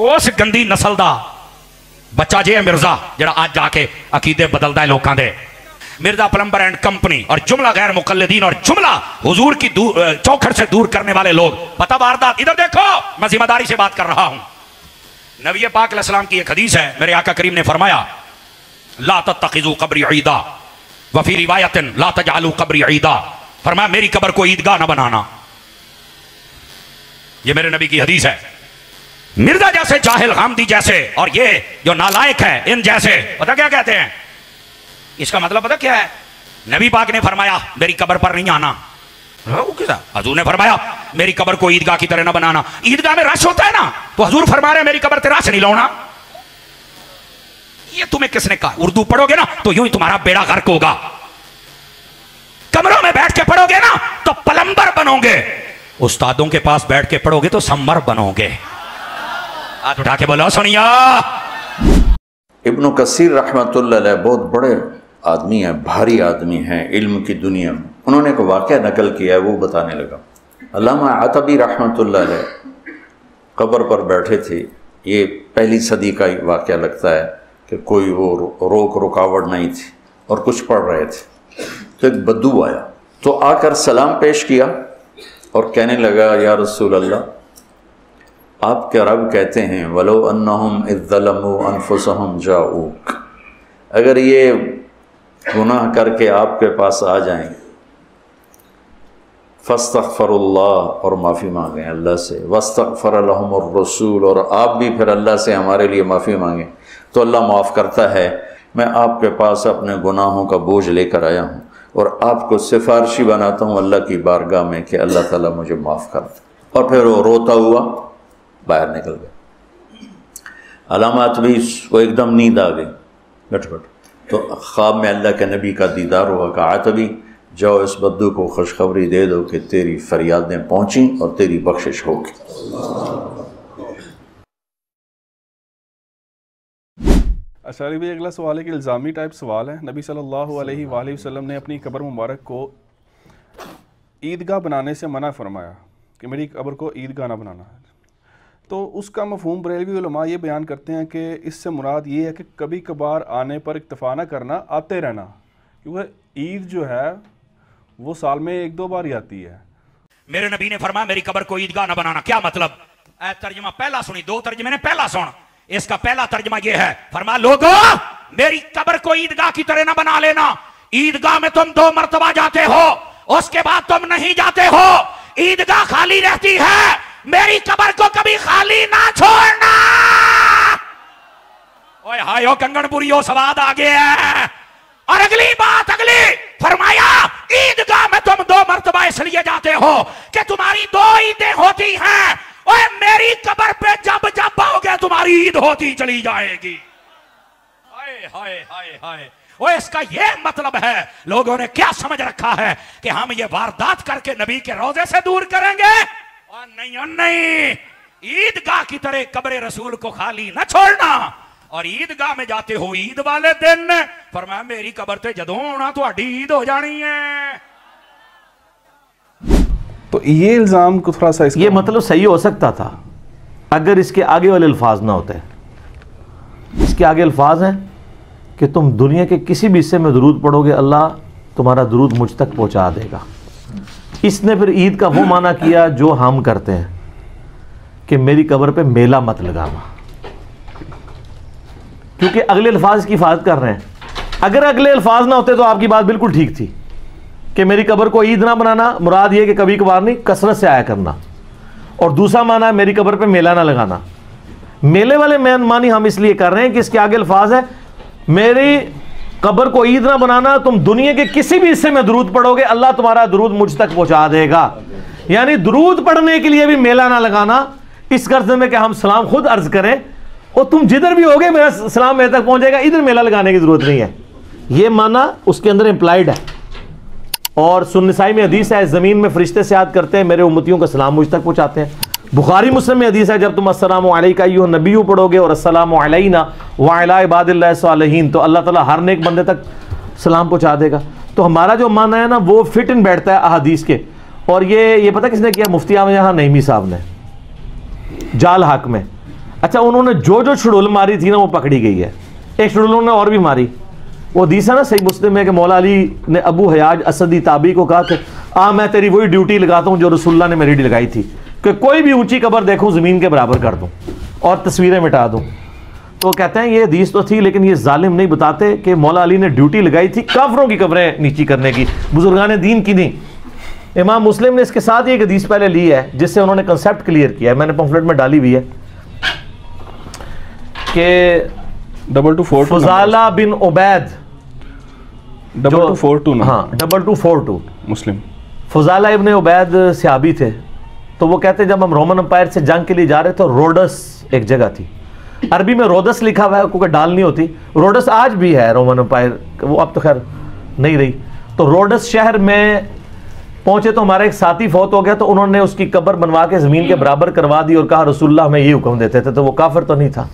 اس گندی نسل دا بچہ جی ہے مرزا، جڑا آج جا کے عقیدے بدلتا ہے کان دے۔ مرزا پلمبر اینڈ کمپنی اور جملہ غیر مقلدین اور جملہ حضور کی چوکھر سے دور کرنے والے لوگ۔ پتہ واردات، ادھر دیکھو، میں ذمہ داری سے بات کر رہا ہوں۔ نبی پاک علیہ السلام کی ایک حدیث ہے، میرے آقا کریم نے فرمایا، لا تتخذوا قبری عیدا، وفی روایت لا تجعلو قبری عیدا۔ فرمایا، میری قبر کو عیدگاہ نہ بنانا۔ یہ میرے نبی کی حدیث ہے۔ مرزا جیسے جاہل غامدی جیسے اور یہ جو نالائک ہے ان جیسے، پتہ کیا کہتے ہیں؟ اس کا مطلب پتہ کیا ہے؟ نبی پاک نے فرمایا، میری قبر پر نہیں آنا۔ ہاں، حضور نے فرمایا، میری قبر کو عیدگاہ کی طرح نہ بنانا۔ عیدگاہ میں رش ہوتا ہے نا، تو حضور فرما رہے ہیں، میری قبر تراش نہیں لونا۔ یہ تمہیں کس نے کہا؟ اردو پڑھو گے نا، تو یوں ہی تمہارا بیڑا غرق ہوگا۔ کمروں میں بیٹھ کے پڑھو گے نا، تو پلمبر بنو گے۔ استادوں کے پاس بیٹھ کے پڑھو گے، تو سمر بنو گے۔ ہاتھ اٹھا کے بولو سنیا ابن کثیر رحمت اللہ علیہ بہت بڑے آدمی ہیں، بھاری آدمی ہیں، علم کی دنیا میں۔ انہوں نے ایک واقعہ نقل کیا ہے، وہ بتانے لگا۔ علامہ عطبی رحمۃ اللہ علیہ قبر پر بیٹھے تھے۔ یہ پہلی صدی کا واقعہ لگتا ہے کہ کوئی وہ روک رکاوٹ نہیں تھی اور کچھ پڑھ رہے تھے۔ تو ایک بدو آیا، تو آ کر سلام پیش کیا اور کہنے لگا، یا رسول اللہ آپ کے رب کہتے ہیں، ولو انہم اظلم انفسہم جاؤک اگر یہ گناہ کر کے آپ کے پاس آ جائیں، فاستغفر اللہ اور معافی مانگیں اللہ سے، واستغفر الحم الرسول اور آپ بھی پھر اللہ سے ہمارے لیے معافی مانگیں۔ تو اللہ معاف کرتا ہے، میں آپ کے پاس اپنے گناہوں کا بوجھ لے کر آیا ہوں اور آپ کو سفارشی بناتا ہوں اللہ کی بارگاہ میں کہ اللہ تعالیٰ مجھے معاف کر دے۔ اور پھر وہ روتا ہوا باہر نکل گئے۔ علامات بھی وہ ایک دم نیند آ گئی گٹ گٹ تو خواب میں اللہ کے نبی کا دیدار ہوا کہا تبھی جاؤ اس بدو کو خوشخبری دے دو کہ تیری فریادیں پہنچیں اور تیری بخشش ہوگی۔ اچھا، اشاری بھی اگلا سوال ہے کہ الزامی ٹائپ سوال ہے۔ نبی صلی اللہ علیہ وآلہ وسلم نے اپنی قبر مبارک کو عیدگاہ بنانے سے منع فرمایا کہ میری قبر کو عیدگاہ نہ بنانا۔ تو اس کا مفہوم بریلوی علماء یہ بیان کرتے ہیں کہ اس سے مراد یہ ہے کہ کبھی کبھار آنے پر اکتفا نہ کرنا، آتے رہنا۔ کیونکہ عید جو ہے، وہ سال میں ایک دو بار ہی آتی ہے۔ میرے نبی نے فرمایا، میری قبر کو عیدگاہ نہ بنانا۔ کیا مطلب؟ اے ترجمہ، پہلا سنی، دو ترجمہ نے پہلا سن۔ اس کا پہلا ترجمہ یہ ہے فرما لوگو، میری قبر کو عیدگاہ کی طرح نہ بنا لینا۔ عیدگاہ میں تم دو مرتبہ جاتے ہو، اس کے بعد تم نہیں جاتے ہو۔ عیدگاہ خالی رہتی ہے۔ میری قبر کو کبھی خالی نہ چھوڑنا! اوہ ہائے ہو کنگن پوری سواد آگے ہے۔ اور اگلی بات، اگلی! فرمایا، عیدگاہ میں تم دو مرتبہ اس لیے جاتے ہو کہ تمہاری دو عیدیں ہوتی ہیں۔ اوہ میری قبر پہ جب جب پاؤ گے، تمہاری عید ہوتی چلی جائے گی۔ ہائے ہائے ہائے ہائے۔ اوہ اس کا یہ مطلب ہے، لوگوں نے کیا سمجھ رکھا ہے کہ ہم یہ واردات کر کے نبی کے روزے سے دور کریں گے؟ اور نہیں اور نہیں۔ عیدگاہ کی طرح قبر رسول کو خالی نہ چھوڑنا۔ اور عیدگاہ میں جاتے ہو عید والے دن فرمایا میری قبر تے جدو ہونا تو اڈی عید ہو جانی ہے۔ تو یہ الزام کو تھوڑا سا اس یہ مطلب صحیح ہو سکتا تھا۔ اگر اس کے آگے والے الفاظ نہ ہوتے۔ اس کے آگے الفاظ ہیں کہ تم دنیا کے کسی بھی حصے میں درود پڑھو گے اللہ تمہارا درود مجھ تک پہنچا دے گا۔ اس نے پھر عید کا وہ معنی کیا جو ہم کرتے ہیں کہ میری قبر پہ میلہ مت لگانا کیونکہ اگلے الفاظ کی حفاظت کر رہے ہیں۔ اگر اگلے الفاظ نہ ہوتے تو آپ کی بات بالکل ٹھیک تھی کہ میری قبر کو عید نہ بنانا مراد یہ کہ کبھی کبھار نہیں، کثرت سے آیا کرنا۔ اور دوسرا معنی ہے میری قبر پہ میلہ نہ لگانا۔ میلے والے مین مانی ہم اس لیے کر رہے ہیں کہ اس کے آگے الفاظ ہے میری قبر کو عید نہ بنانا، تم دنیا کے کسی بھی حصے میں درود پڑھو گے، اللہ تمہارا درود مجھ تک پہنچا دے گا۔ یعنی درود پڑھنے کے لیے بھی میلہ نہ لگانا، اس غرض میں کہ ہم سلام خود عرض کریں۔ اور تم جدھر بھی ہوگے، میرا سلام میرے تک پہنچے گا، ادھر میلہ لگانے کی ضرورت نہیں ہے۔ یہ مانا اس کے اندر امپلائڈ ہے۔ اور سنسائی میں حدیث ہے، زمین میں فرشتے سے یاد کرتے ہیں، میرے امتیوں کا سلام مجھ تک پہنچاتے ہیں۔ بخاری مسلم میں حدیث ہے، جب تم السلام علیکہ یو نبیو پڑھو گے اور السلام علینا وعلا عباد اللہ صالحین، تو اللہ تعالیٰ ہر نیک بندے تک سلام پہنچا دے گا۔ تو ہمارا جو ماننا ہے نا، وہ فٹ ان بیٹھتا ہے احادیث کے۔ اور یہ یہ پتہ کس نے کیا؟ مفتی عام یہاں نعیمی صاحب نے۔ جال حق میں۔ اچھا انہوں نے جو جو شڑول ماری تھی نا، وہ پکڑی گئی ہے۔ ایک شڑول انہوں نے اور بھی ماری۔ وہ حدیث ہے نا صحیح مسلم ہے کہ مولا علی نے ابو حیاج اسدی تابی کو کہا کہ آ، میں تیری وہی ڈیوٹی لگاتا ہوں جو رسول اللہ نے میری لگائی تھی۔ کہ کوئی بھی اونچی قبر دیکھوں زمین کے برابر کر دوں اور تصویریں مٹا دوں۔ تو کہتے ہیں یہ حدیث تو تھی لیکن یہ ظالم نہیں بتاتے کہ مولا علی نے ڈیوٹی لگائی تھی کافروں کی قبریں نیچی کرنے کی بزرگان دین کی نہیں۔ امام مسلم نے اس کے ساتھ ایک حدیث پہلے لی ہے جس سے انہوں نے کنسیپٹ کلیئر کیا ہے۔ میں نے پمفلٹ میں ڈالی ہوئی ہے کہ double two four Fazala bin Ubaid double two four two ہاں ڈبل ٹو فور ٹو مسلم۔ فضالہ ابن عبید صحابی تھے۔ تو وہ کہتے ہیں جب ہم رومن امپائر سے جنگ کے لیے جا رہے تو روڈس ایک جگہ تھی۔ عربی میں رودس لکھا ہوا ہے، کیونکہ ڈال نہیں ہوتی۔ روڈس آج بھی ہے رومن امپائر وہ اب تو خیر نہیں رہی۔ تو روڈس شہر میں پہنچے تو ہمارا ایک ساتھی فوت ہو گیا، تو انہوں نے اس کی قبر بنوا کے زمین کے برابر کروا دی اور کہا، رسول اللہ، ہمیں یہ حکم دیتے تھے۔ تو وہ کافر تو نہیں تھا،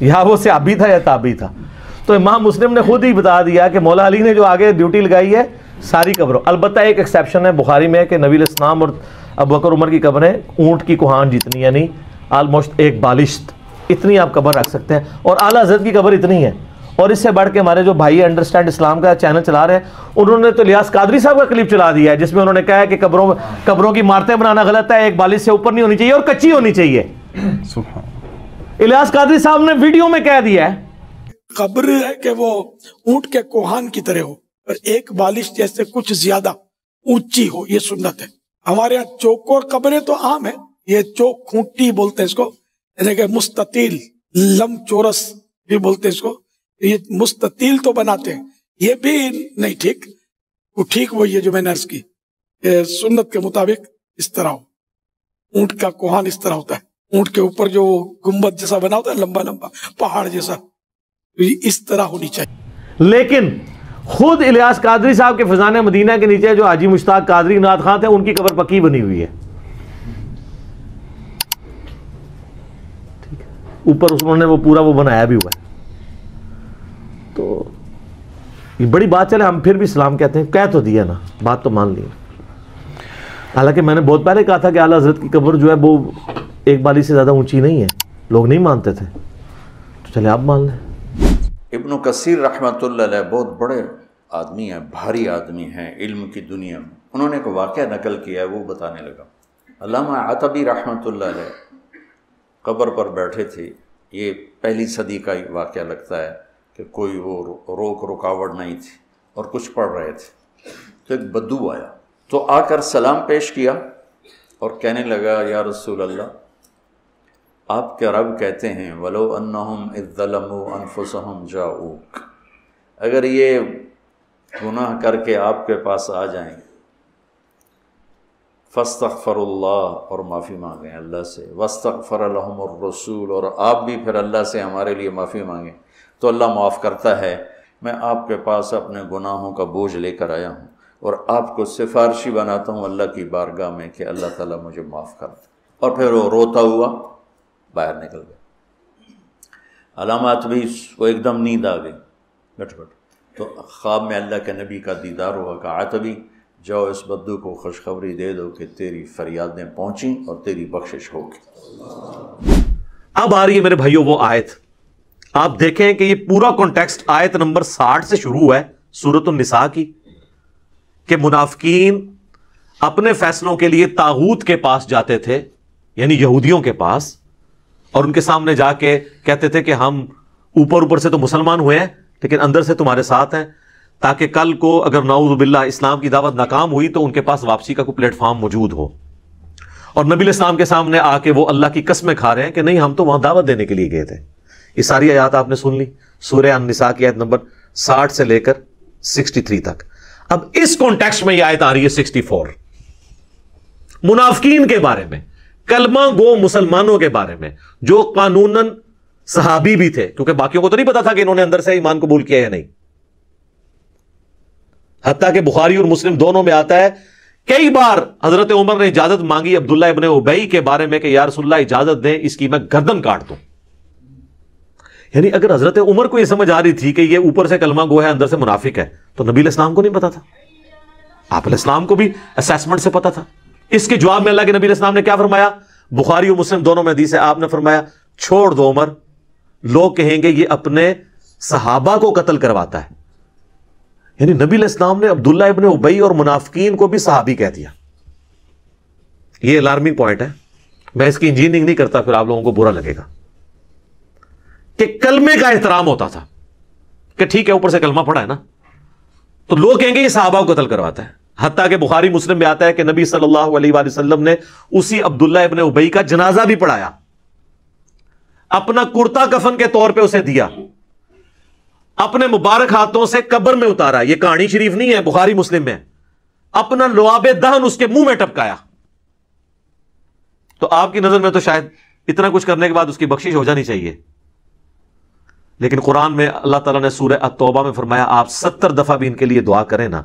یا وہ صحابی تھا یا تابی تھا۔ تو امام مسلم نے خود ہی بتا دیا کہ مولا علی نے جو آگے ڈیوٹی لگائی ہے، ساری قبروں۔ البتہ ایک ایکسیپشن ہے بخاری میں کہ نبی الاسلام اور ابو بکر عمر کی قبریں اونٹ کی کوہان جتنی یعنی آلموسٹ ایک بالشت اتنی آپ قبر رکھ سکتے ہیں۔ اور اعلیٰ حضرت کی قبر اتنی ہے۔ اور اس سے بڑھ کے ہمارے جو بھائی انڈرسٹینڈ اسلام کا چینل چلا رہے ہیں۔ انہوں نے تو لیاس قادری صاحب کا کلپ چلا دیا ہے جس میں انہوں نے کہا ہے کہ قبروں قبروں کی مارتیں بنانا غلط ہے ایک بالش سے اوپر نہیں ہونی چاہیے اور کچی ہونی چاہیے۔ سبحان الیاس قادری صاحب نے ویڈیو میں کہہ دیا ہے۔ قبر ہے کہ وہ اونٹ کے کوہان کی طرح ہو اور ایک بالش جیسے کچھ زیادہ اونچی ہو یہ سنت ہے۔ ہمارے یہاں چوکور قبریں تو عام ہے یہ چوک کھونٹی بولتے ہیں اس کو۔ یعنی کہ مستطیل، لم چورس بھی بولتے ہیں اس کو۔ یہ مستطیل تو بناتے ہیں۔ یہ بھی نہیں ٹھیک۔ وہ ٹھیک وہی ہے جو میں نے عرض کی سنت کے مطابق اس طرح ہو۔ اونٹ کا کوہان اس طرح ہوتا ہے۔ اونٹ کے اوپر جو گنبد جیسا بنا ہوتا ہے، لمبا لمبا پہاڑ جیسا۔ اس طرح ہونی چاہیے۔ لیکن خود الیاس قادری صاحب کے فضان مدینہ کے نیچے جو حاجی مشتاق قادری ناد خان تھے، ان کی قبر پکی بنی ہوئی ہے۔ اوپر اس نے وہ پورا وہ بنایا بھی ہوا ہے۔ تو یہ بڑی بات چلے، ہم پھر بھی اسلام کہتے ہیں۔ کہہ تو دیا نا، بات تو مان لی حالانکہ میں نے بہت پہلے کہا تھا کہ اعلیٰ حضرت کی قبر جو ہے وہ ایک بالی سے زیادہ اونچی نہیں ہے۔ لوگ نہیں مانتے تھے۔ تو چلے آپ مان لیں۔ ابن کثیر رحمۃ اللہ علیہ بہت بڑے آدمی ہیں، بھاری آدمی ہیں، علم کی دنیا میں۔ انہوں نے ایک واقعہ نقل کیا ہے، وہ بتانے لگا۔ علامہ عطبی رحمۃ اللہ علیہ قبر پر بیٹھے تھے۔ یہ پہلی صدی کا واقعہ لگتا ہے کہ کوئی وہ روک رکاوٹ نہیں تھی اور کچھ پڑھ رہے تھے۔ تو ایک بدو آیا۔ تو آ کر سلام پیش کیا اور کہنے لگا، یا رسول اللہ آپ کے رب کہتے ہیں، ولو انہم اذ انفسہم جاؤک اگر یہ گناہ کر کے آپ کے پاس آ جائیں فاستغفر اللہ اور معافی مانگیں اللہ سے، واستغفر لهم الرسول اور آپ بھی پھر اللہ سے ہمارے لیے معافی مانگیں۔ تو اللہ معاف کرتا ہے، میں آپ کے پاس اپنے گناہوں کا بوجھ لے کر آیا ہوں اور آپ کو سفارشی بناتا ہوں اللہ کی بارگاہ میں کہ اللہ تعالیٰ مجھے معاف کر دے۔ اور پھر وہ روتا ہوا۔ باہر نکل گیا علامات بھی وہ ایک دم نیند آ گئی بیٹھ بیٹھ تو خواب میں اللہ کے نبی کا دیدار ہوا کہ آتبی جاؤ اس بدو کو خوشخبری دے دو کہ تیری فریادیں پہنچیں اور تیری بخشش ہوگی۔ اب آ رہی ہے میرے بھائیوں وہ آیت۔ آپ دیکھیں کہ یہ پورا کانٹیکسٹ آیت نمبر ساٹھ سے شروع ہوا ہے سورت النساء کی، کہ منافقین اپنے فیصلوں کے لیے تاغوت کے پاس جاتے تھے یعنی یہودیوں کے پاس۔ اور ان کے سامنے جا کے کہتے تھے کہ ہم اوپر اوپر سے تو مسلمان ہوئے ہیں، لیکن اندر سے تمہارے ساتھ ہیں۔ تاکہ کل کو اگر نعوذ باللہ اسلام کی دعوت ناکام ہوئی تو ان کے پاس واپسی کا کوئی پلیٹ فارم موجود ہو۔ اور نبی الاسلام کے سامنے آ کے وہ اللہ کی قسمیں کھا رہے ہیں کہ نہیں، ہم تو وہاں دعوت دینے کے لیے گئے تھے۔ یہ ساری آیات آپ نے سن لی۔ سورہ النساء کی آیت نمبر ساٹھ سے لے کر سکسٹی تھری تک۔ اب اس کانٹیکسٹ میں یہ آیت آ رہی ہے سکسٹی فور۔ منافقین کے بارے میں۔ کلمہ گو مسلمانوں کے بارے میں، جو قانوناً صحابی بھی تھے، کیونکہ باقیوں کو تو نہیں پتا تھا کہ انہوں نے اندر سے ایمان قبول کیا یا نہیں۔ حتیٰ کہ بخاری اور مسلم دونوں میں آتا ہے، کئی بار حضرت عمر نے اجازت مانگی عبداللہ ابن ابئی کے بارے میں کہ یا رسول اللہ اجازت دیں، اس کی میں گردن کاٹ دوں۔ یعنی اگر حضرت عمر کو یہ سمجھ آ رہی تھی کہ یہ اوپر سے کلمہ گو ہے، اندر سے منافق ہے، تو نبی الاسلام کو نہیں پتا تھا۔ آپ علیہ السلام کو بھی اسیسمنٹ سے پتا تھا۔ اس کے جواب میں اللہ کے نبی الاسلام نے کیا فرمایا؟ بخاری و مسلم دونوں میں حدیث ہے، آپ نے فرمایا، چھوڑ دو عمر۔ لوگ کہیں گے، یہ اپنے صحابہ کو قتل کرواتا ہے۔ یعنی نبی علیہ السلام نے عبداللہ ابن ابئی اور منافقین کو بھی صحابی کہہ دیا۔ یہ الارمنگ پوائنٹ ہے۔ میں اس کی انجینئرنگ نہیں کرتا، پھر آپ لوگوں کو برا لگے گا۔ کہ کلمے کا احترام ہوتا تھا۔ کہ ٹھیک ہے، اوپر سے کلمہ پڑا ہے نا۔ تو لوگ کہیں گے، یہ صحابہ کو قتل کرواتا ہے۔ حتیٰ کہ بخاری مسلم میں آتا ہے کہ نبی صلی اللہ علیہ وآلہ وسلم نے اسی عبداللہ ابن ابئی کا جنازہ بھی پڑھایا۔ اپنا کرتا کفن کے طور پہ اسے دیا۔ اپنے مبارک ہاتھوں سے قبر میں اتارا۔ یہ کہانی شریف نہیں ہے بخاری مسلم میں۔ اپنا لواب دہن اس کے منہ میں ٹپکایا۔ تو آپ کی نظر میں تو شاید اتنا کچھ کرنے کے بعد اس کی بخشش ہو جانی چاہیے۔ لیکن قرآن میں اللہ تعالیٰ نے سورہ التوبہ میں فرمایا، آپ ستر دفعہ بھی ان کے لیے دعا کریں نا۔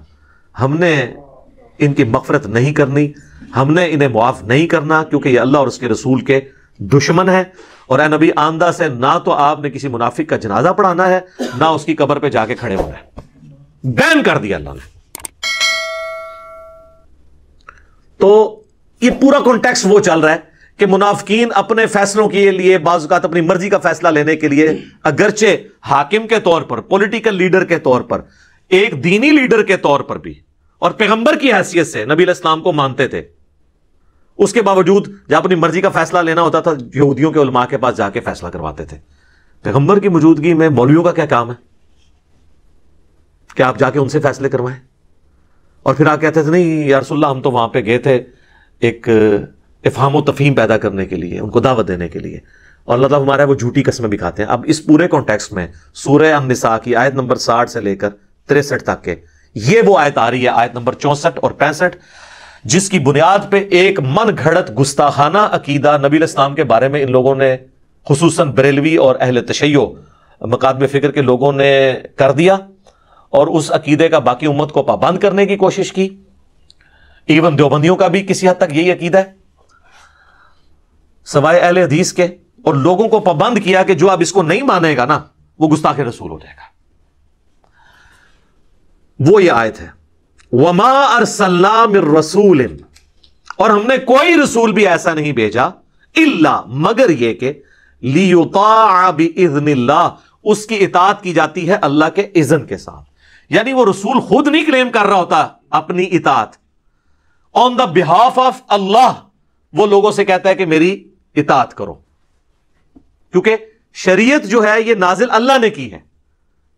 ہم نے ان کی مغفرت نہیں کرنی، ہم نے انہیں معاف نہیں کرنا کیونکہ یہ اللہ اور اس کے رسول کے دشمن ہے اور اے نبی آندہ سے نہ تو آپ نے کسی منافق کا جنازہ پڑھانا ہے، نہ اس کی قبر پہ جا کے کھڑے ہونا ہے۔ بین کر دیا اللہ نے۔ تو یہ پورا کانٹیکس وہ چل رہا ہے کہ منافقین اپنے فیصلوں کے لیے، بعض اوقات اپنی مرضی کا فیصلہ لینے کے لیے، اگرچہ حاکم کے طور پر پولیٹیکل لیڈر کے طور پر، ایک دینی لیڈر کے طور پر بھی اور پیغمبر کی حیثیت سے نبی علیہ السلام کو مانتے تھے۔ اس کے باوجود جب اپنی مرضی کا فیصلہ لینا ہوتا تھا، یہودیوں کے علماء کے پاس جا کے فیصلہ کرواتے تھے۔ پیغمبر کی موجودگی میں مولویوں کا کیا کام ہے؟ کہ آپ جا کے ان سے فیصلے کروائیں؟ اور پھر آپ کہتے تھے، نہیں، یا رسول اللہ، ہم تو وہاں پہ گئے تھے ایک افہام و تفہیم پیدا کرنے کے لیے، ان کو دعوت دینے کے لیے۔ اور اللہ تعالیٰ ہمارا وہ جھوٹی قسمیں بھی کھاتے ہیں۔ اب اس پورے کانٹیکس میں سورہ النساء کی آیت نمبر ساٹھ سے لے کر تریسٹھ تک کے یہ وہ آیت آ رہی ہے، آیت نمبر چونسٹھ اور پینسٹھ، جس کی بنیاد پہ ایک من گھڑت گستاخانہ عقیدہ نبی الاسلام کے بارے میں ان لوگوں نے خصوصاً بریلوی اور اہل تشیع مقادم فکر کے لوگوں نے کر دیا اور اس عقیدے کا باقی امت کو پابند کرنے کی کوشش کی۔ ایون دیوبندیوں کا بھی کسی حد تک یہی عقیدہ ہے۔ سوائے اہل حدیث کے اور لوگوں کو پابند کیا کہ جو اب اس کو نہیں مانے گا نا، وہ گستاخ رسول ہو جائے گا۔ وہ یہ آیت ہے۔ وما ارسلام رسول۔ اور ہم نے کوئی رسول بھی ایسا نہیں بھیجا اللہ مگر یہ کہ لیوطاع باذن اللہ اس کی اطاعت کی جاتی ہے اللہ کے اذن کے ساتھ۔ یعنی وہ رسول خود نہیں کلیم کر رہا ہوتا، اپنی اطاعت۔ آن دا بہاف آف اللہ، وہ لوگوں سے کہتا ہے کہ میری اطاعت کرو۔ کیونکہ شریعت جو ہے، یہ نازل اللہ نے کی ہے۔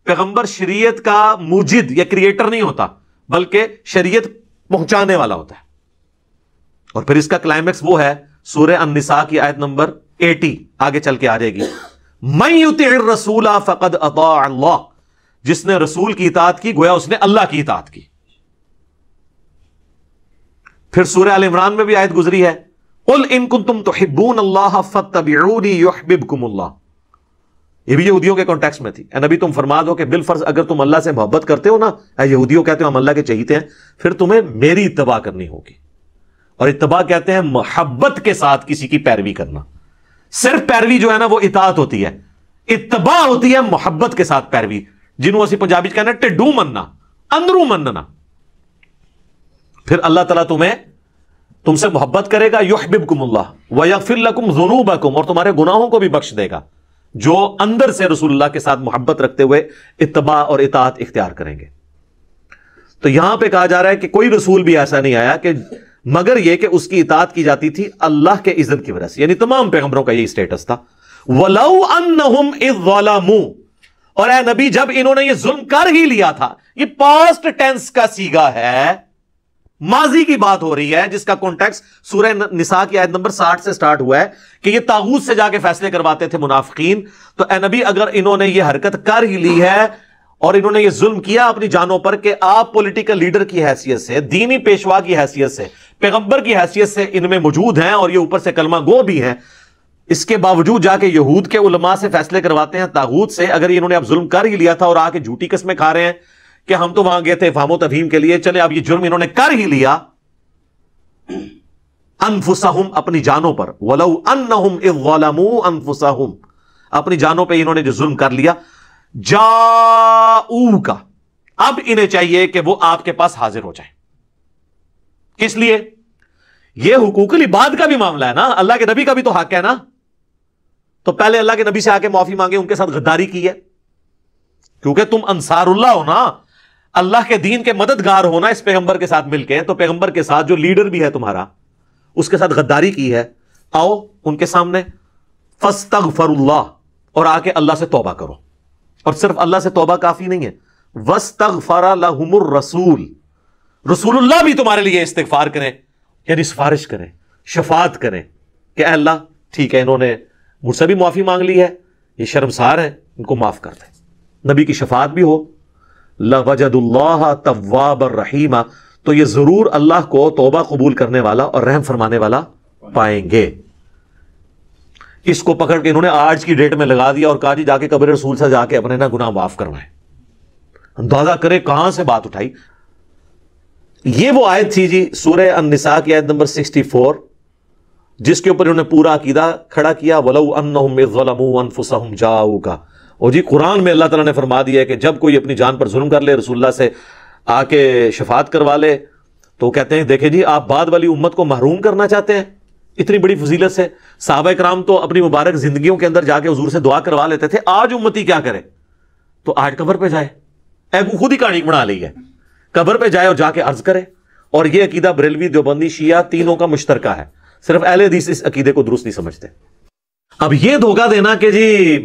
پیغمبر شریعت کا موجد یا کریٹر نہیں ہوتا، بلکہ شریعت پہنچانے والا ہوتا ہے۔ اور پھر اس کا کلائمیکس وہ ہے، سورہ النساء کی آیت نمبر ایٹی، آگے چل کے آ جائے گی۔ میں رسول فقد اطاع اللہ، جس نے رسول کی اطاعت کی، گویا اس نے اللہ کی اطاعت کی۔ پھر سورہ عال عمران میں بھی آیت گزری ہے۔ قل ان کنتم تحبون اللہ فتبعونی یحببکم اللہ۔ یہ بھی یہودیوں کے کانٹیکس میں تھی۔ اے نبی تم فرما دو کہ بالفرض اگر تم اللہ سے محبت کرتے ہو نا، اے یہودیوں کہتے ہو ہم اللہ کے چہیتے ہیں، پھر تمہیں میری اتباع کرنی ہوگی۔ اور اتباع کہتے ہیں محبت کے ساتھ کسی کی پیروی کرنا۔ صرف پیروی جو ہے نا، وہ اطاعت ہوتی ہے۔ اتباع ہوتی ہے محبت کے ساتھ پیروی، جنہوں اسی پنجابی کہنا ٹڈو مننا، اندرو مننا۔ پھر اللہ تعالیٰ تمہیں، تم سے محبت کرے گا، یحببکم اللہ، ویغفر لکم ذنوبکم، اور تمہارے گناہوں کو بھی بخش دے گا۔ جو اندر سے رسول اللہ کے ساتھ محبت رکھتے ہوئے اتباع اور اطاعت اختیار کریں گے۔ تو یہاں پہ کہا جا رہا ہے کہ کوئی رسول بھی ایسا نہیں آیا کہ مگر یہ کہ اس کی اطاعت کی جاتی تھی اللہ کے عزت کی وجہ سے۔ یعنی تمام پیغمبروں کا یہی سٹیٹس تھا۔ وَلَوْ أَنَّهُمْ اور اے نبی، جب انہوں نے یہ ظلم کر ہی لیا تھا، یہ پاسٹ ٹینس کا سیگا ہے۔ ماضی کی بات ہو رہی ہے، جس کا کانٹیکس سورہ نساء کی آیت نمبر ساٹھ سے سٹارٹ ہوا ہے کہ یہ تاغوت سے جا کے فیصلے کرواتے تھے منافقین۔ تو اے نبی، اگر انہوں نے یہ حرکت کر ہی لی ہے اور انہوں نے یہ ظلم کیا اپنی جانوں پر کہ آپ پولیٹیکل لیڈر کی حیثیت سے، دینی پیشوا کی حیثیت سے، پیغمبر کی حیثیت سے ان میں موجود ہیں اور یہ اوپر سے کلمہ گو بھی ہیں، اس کے باوجود جا کے یہود کے علماء سے فیصلے کرواتے ہیں تاغوت سے۔ اگر انہوں نے اب ظلم کر ہی لیا تھا اور آ کے جھوٹی قسمیں کھا رہے ہیں کہ ہم تو وہاں گئے تھے فام و تفہیم کے لیے۔ چلے، اب یہ جرم انہوں نے کر ہی لیا۔ انفسہم، اپنی جانوں پر۔ ولو انہم اذ انفسہم اپنی جانوں پہ انہوں نے جو ظلم کر لیا۔ جاؤ کا اب انہیں چاہیے کہ وہ آپ کے پاس حاضر ہو جائیں۔ کس لیے؟ یہ حقوق العباد کا بھی معاملہ ہے نا۔ اللہ کے نبی کا بھی تو حق ہے نا۔ تو پہلے اللہ کے نبی سے آ کے معافی مانگے، ان کے ساتھ غداری کی ہے۔ کیونکہ تم انصار اللہ ہو نا۔ اللہ کے دین کے مددگار ہونا اس پیغمبر کے ساتھ مل کے تو پیغمبر کے ساتھ جو لیڈر بھی ہے تمہارا، اس کے ساتھ غداری کی ہے، آؤ ان کے سامنے فستغفر اللہ اور آ کے اللہ سے توبہ کرو۔ اور صرف اللہ سے توبہ کافی نہیں ہے وسطر لہم الرسول۔ رسول اللہ بھی تمہارے لیے استغفار کریں یعنی سفارش کریں، شفاعت کریں کہ اے اللہ، ٹھیک ہے، انہوں نے مجھ سے بھی معافی مانگ لی ہے، یہ شرمسار ہے، ان کو معاف کر دیں۔ نبی کی شفاعت بھی ہو لوجد اللہ طواب الرحیم تو یہ ضرور اللہ کو توبہ قبول کرنے والا اور رحم فرمانے والا پائیں گے۔ اس کو پکڑ کے انہوں نے آج کی ڈیٹ میں لگا دیا اور کہا جی جا کے قبر رسول سے جا کے اپنے نا گناہ معاف کروائیں۔ اندازہ کرے کہاں سے بات اٹھائی۔ یہ وہ آیت تھی جی سورہ النساء کی آیت نمبر سکسٹی فور، جس کے اوپر انہوں نے پورا عقیدہ کھڑا کیا۔ ولو انہم ظلموا انفسہم جاؤ کا اور جی قرآن میں اللہ تعالیٰ نے فرما دیا ہے کہ جب کوئی اپنی جان پر ظلم کر لے، رسول اللہ سے آ کے شفاعت کروا لے، تو کہتے ہیں، دیکھیں جی آپ بعد والی امت کو محروم کرنا چاہتے ہیں، اتنی بڑی فضیلت سے۔ صحابہ کرام تو اپنی مبارک زندگیوں کے اندر جا کے حضور سے دعا کروا لیتے تھے، آج امتی کیا کرے؟ تو آج قبر پہ جائے۔ اے خود ہی کہانی بنا لی ہے۔ قبر پہ جائے اور جا کے عرض کرے۔ اور یہ عقیدہ بریلوی دیوبندی شیعہ تینوں کا مشترکہ ہے۔ صرف اہل حدیث اس عقیدے کو درست نہیں سمجھتے۔ اب یہ دھوکہ دینا کہ جی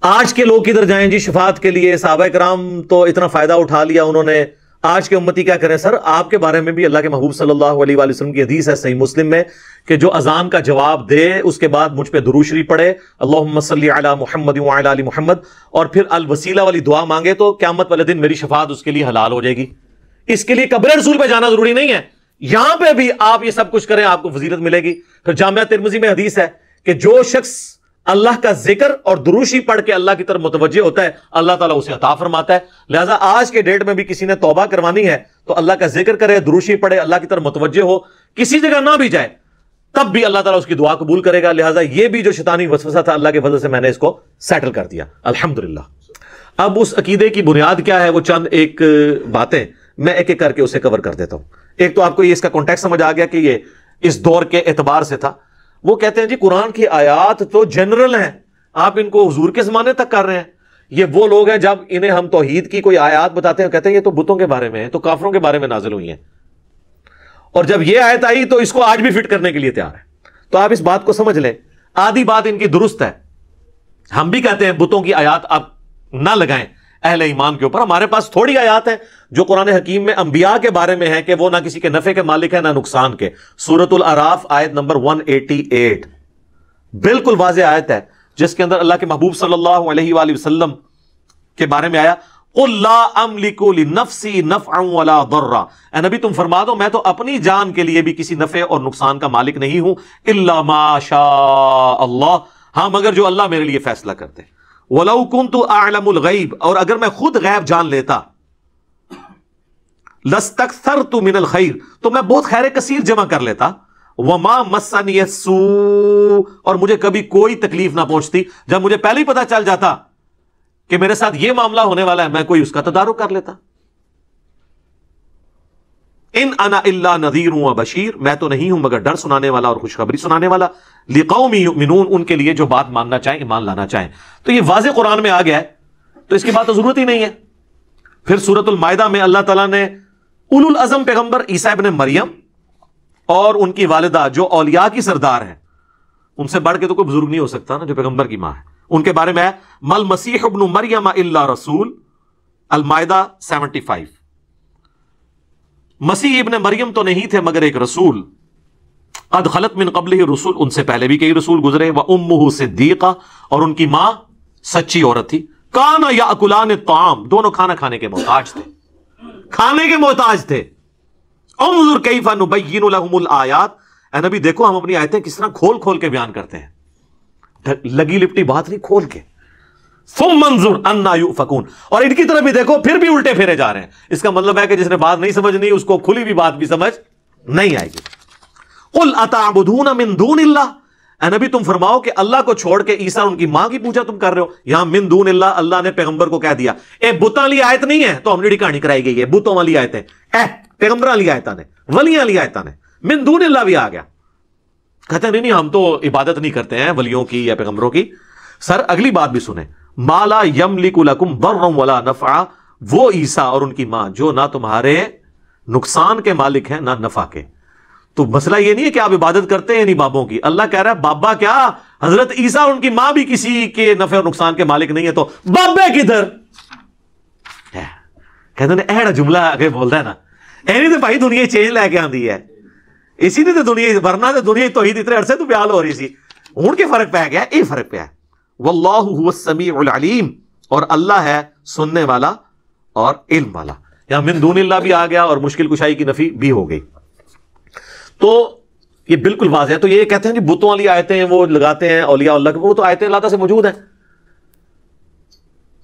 آج کے لوگ کدھر جائیں جی؟ شفاعت کے لیے صحابہ کرام تو اتنا فائدہ اٹھا لیا انہوں نے۔ آج کے امتی کیا کریں سر؟ آپ کے بارے میں بھی اللہ کے محبوب صلی اللہ علیہ وآلہ وسلم کی حدیث ہے صحیح مسلم میں کہ جو اذان کا جواب دے، اس کے بعد مجھ پہ دروشری پڑے۔ اللہ صلی علی محمد علی محمد۔ اور پھر الوسیلہ والی دعا مانگے تو قیامت والے دن میری شفاعت اس کے لیے حلال ہو جائے گی۔ اس کے لیے قبر رسول پہ جانا ضروری نہیں ہے۔ یہاں پہ بھی آپ یہ سب کچھ کریں، آپ کو فضیلت ملے گی۔ پھر جامعہ ترمزی میں حدیث ہے کہ جو شخص اللہ کا ذکر اور دروشی پڑھ کے اللہ کی طرف متوجہ ہوتا ہے، اللہ تعالیٰ اسے عطا فرماتا ہے۔ لہٰذا آج کے ڈیٹ میں بھی کسی نے توبہ کروانی ہے تو اللہ کا ذکر کرے، دروشی پڑھے، اللہ کی طرف متوجہ ہو، کسی جگہ نہ بھی جائے، تب بھی اللہ تعالیٰ اس کی دعا قبول کرے گا۔ لہٰذا یہ بھی جو شیطانی وسوسہ تھا، اللہ کے فضل سے میں نے اس کو سیٹل کر دیا۔ الحمدللہ۔ اب اس عقیدے کی بنیاد کیا ہے؟ وہ چند ایک باتیں میں ایک ایک کر کے اسے کور کر دیتا ہوں۔ ایک تو آپ کو یہ اس کا کانٹیکٹ سمجھ آ گیا کہ یہ اس دور کے اعتبار سے تھا۔ وہ کہتے ہیں جی قرآن کی آیات تو جنرل ہیں۔ آپ ان کو حضور کے زمانے تک کر رہے ہیں۔ یہ وہ لوگ ہیں جب انہیں ہم توحید کی کوئی آیات بتاتے ہیں کہتے ہیں یہ تو بتوں کے بارے میں ہے تو کافروں کے بارے میں نازل ہوئی ہیں۔ اور جب یہ آیت آئی تو اس کو آج بھی فٹ کرنے کے لیے تیار ہے تو آپ اس بات کو سمجھ لیں۔ آدھی بات ان کی درست ہے۔ ہم بھی کہتے ہیں بتوں کی آیات آپ نہ لگائیں۔ اہل ایمان کے اوپر ہمارے پاس تھوڑی آیات ہیں جو قرآن حکیم میں انبیاء کے بارے میں ہے کہ وہ نہ کسی کے نفع کے مالک ہے نہ نقصان کے۔ سورت العراف آیت نمبر 188 بالکل واضح آیت ہے، جس کے اندر اللہ کے محبوب صلی اللہ علیہ وآلہ وسلم کے بارے میں آیا اے نبی، تم فرما دو، میں تو اپنی جان کے لیے بھی کسی نفع اور نقصان کا مالک نہیں ہوں اللہ ما شاء اللہ ہاں مگر جو اللہ میرے لیے فیصلہ کرتے۔ وَلَوْ كُنْتُ أَعْلَمُ الْغَيْبِ اور اگر میں خود غیب جان لیتا لَسْتَكْثَرْتُ مِنَ الْخَيْرِ تو میں بہت خیر کثیر جمع کر لیتا، وما مَسَّنِيَ السُّوء اور مجھے کبھی کوئی تکلیف نہ پہنچتی۔ جب مجھے پہلے ہی پتا چل جاتا کہ میرے ساتھ یہ معاملہ ہونے والا ہے، میں کوئی اس کا تدارک کر لیتا۔ ان انا اللہ نذیر ہوں بشیر، میں تو نہیں ہوں مگر ڈر سنانے والا اور خوشخبری سنانے والا۔ لقوم یؤمنون، ان کے لیے جو بات ماننا چاہیں، ایمان لانا چاہیں۔ تو یہ واضح قرآن میں آ گیا ہے، تو اس کی بات تو ضرورت ہی نہیں ہے۔ پھر سورت المائدہ میں اللہ تعالیٰ نے اول الازم پیغمبر عیسیٰ ابن مریم اور ان کی والدہ جو اولیاء کی سردار ہیں، ان سے بڑھ کے تو کوئی بزرگ نہیں ہو سکتا نا جو پیغمبر کی ماں ہے۔ ان کے بارے میں ہے، مل مسیح ابن مریم اللہ رسول، المائدہ سیونٹی فائیو۔ مسیح ابن مریم تو نہیں تھے مگر ایک رسول۔ قد خلط من قبل ہی رسول، ان سے پہلے بھی کئی رسول گزرے۔ وہ ام صدیقہ، اور ان کی ماں سچی عورت تھی۔ کانا یا اکلان تعام دونوں کھانا کھانے کے محتاج تھے۔ کھانے کے محتاج تھے۔ انظر کیفا نبین لهم الآیات۔ اے نبی، دیکھو ہم اپنی آیتیں کس طرح کھول کھول کے بیان کرتے ہیں۔ لگی لپٹی بات نہیں، کھول کے۔ ثم منظر انا یؤفکون۔ اور ان کی طرف بھی دیکھو، پھر بھی الٹے پھیرے جا رہے ہیں۔ اس کا مطلب ہے کہ جس نے بات نہیں سمجھنی، اس کو کھلی بھی بات بھی سمجھ نہیں آئے گی قل اتعبدون من دون اللہ؟ اے نبی، تم فرماؤ کہ اللہ کو چھوڑ کے عیسیٰ ان کی ماں کی پوچھا تم کر رہے ہو؟ یہاں من دون اللہ اللہ نے پیغمبر کو کہہ دیا۔ اے بتاں والی آیت نہیں ہے، تو ہم نے کہانی کرائی گئی ہے۔ بتوں والی آیتیں۔ اے پیغمبر والی آیتاں نے، ولیاں والی آیتاں نے۔ من دون اللہ بھی آ گیا۔ کہتے ہیں، نہیں نہیں، ہم تو عبادت نہیں کرتے ہیں ولیوں کی یا پیغمبروں کی۔ سر، اگلی بات بھی سنیں۔ مالا یم لکم برم ولا نفع وہ عیسا اور ان کی ماں جو نہ تمہارے نقصان کے مالک ہیں، نہ نفع کے۔ تو مسئلہ یہ نہیں ہے کہ آپ عبادت کرتے ہیں نہیں بابوں کی۔ اللہ کہہ رہا ہے، بابا کیا؟ حضرت عیسیٰ اور ان کی ماں بھی کسی کے نفع اور نقصان کے مالک نہیں ہے تو بابے کدھر؟ کہتے ہیں، ایڑا جملہ آگے بولتا ہے نا۔ اینی تو بھائی دنیا چینج لے کے آندی ہے۔ اسی نے تو دنیا، ورنہ تو دنیا توحید اتنے عرصے تو بیال ہو رہی سی۔ ہوں کے فرق پہ گیا، یہ فرق پہ ہے واللہ هو السمیع العلیم۔ اور اللہ ہے سننے والا اور علم والا۔ یہاں من دون اللہ بھی آ گیا اور مشکل کشائی کی نفی بھی ہو گئی۔ تو یہ بالکل واضح ہے۔ تو یہ کہتے ہیں جی بتوں والی آیتیں ہیں، وہ لگاتے ہیں اولیاء اللہ کے وہ تو آیتیں اللہ سے موجود ہیں۔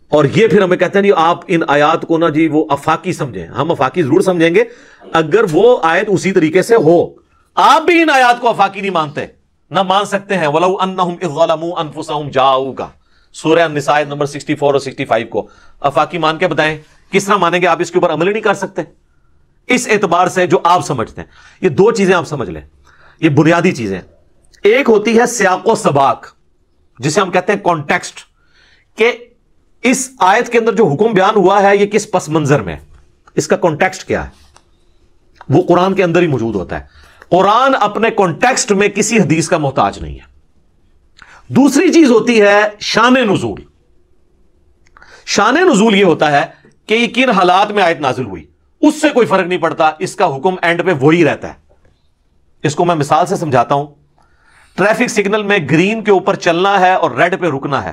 اور یہ پھر ہمیں کہتے ہیں جی آپ ان آیات کو نا جی وہ افاقی سمجھیں۔ ہم افاقی ضرور سمجھیں گے۔ اگر وہ آیت اسی طریقے سے ہو، آپ بھی ان آیات کو افاقی نہیں مانتے۔ نہ مان سکتے ہیں۔ وَلَوْ أَنَّهُمْ إِذْ ظَلَمُوا أَنفُسَهُمْ جَاءُوكَ۔ سورہ النساء نمبر 64 اور 65 کو۔ افاقی مان کے بتائیں، کس طرح مانیں گے آپ اس کے اوپر عمل ہی نہیں کر سکتے؟ اس اعتبار سے جو آپ سمجھتے ہیں۔ یہ دو چیزیں آپ سمجھ لیں۔ یہ بنیادی چیزیں۔ ایک ہوتی ہے سیاق و سباق، جسے ہم کہتے ہیں کانٹیکسٹ کہ اس آیت کے اندر جو حکم بیان ہوا ہے، یہ کس پس منظر میں اس کا کانٹیکسٹ کیا ہے؟ وہ قرآن کے اندر ہی موجود ہوتا ہے۔ قرآن اپنے کانٹیکسٹ میں کسی حدیث کا محتاج نہیں ہے۔ دوسری چیز ہوتی ہے شان نزول۔ شان نزول یہ ہوتا ہے کہ یہ کن حالات میں آیت نازل ہوئی۔ اس سے کوئی فرق نہیں پڑتا، اس کا حکم اینڈ پہ وہی رہتا ہے۔ اس کو میں مثال سے سمجھاتا ہوں۔ ٹریفک سگنل میں گرین کے اوپر چلنا ہے اور ریڈ پہ رکنا ہے۔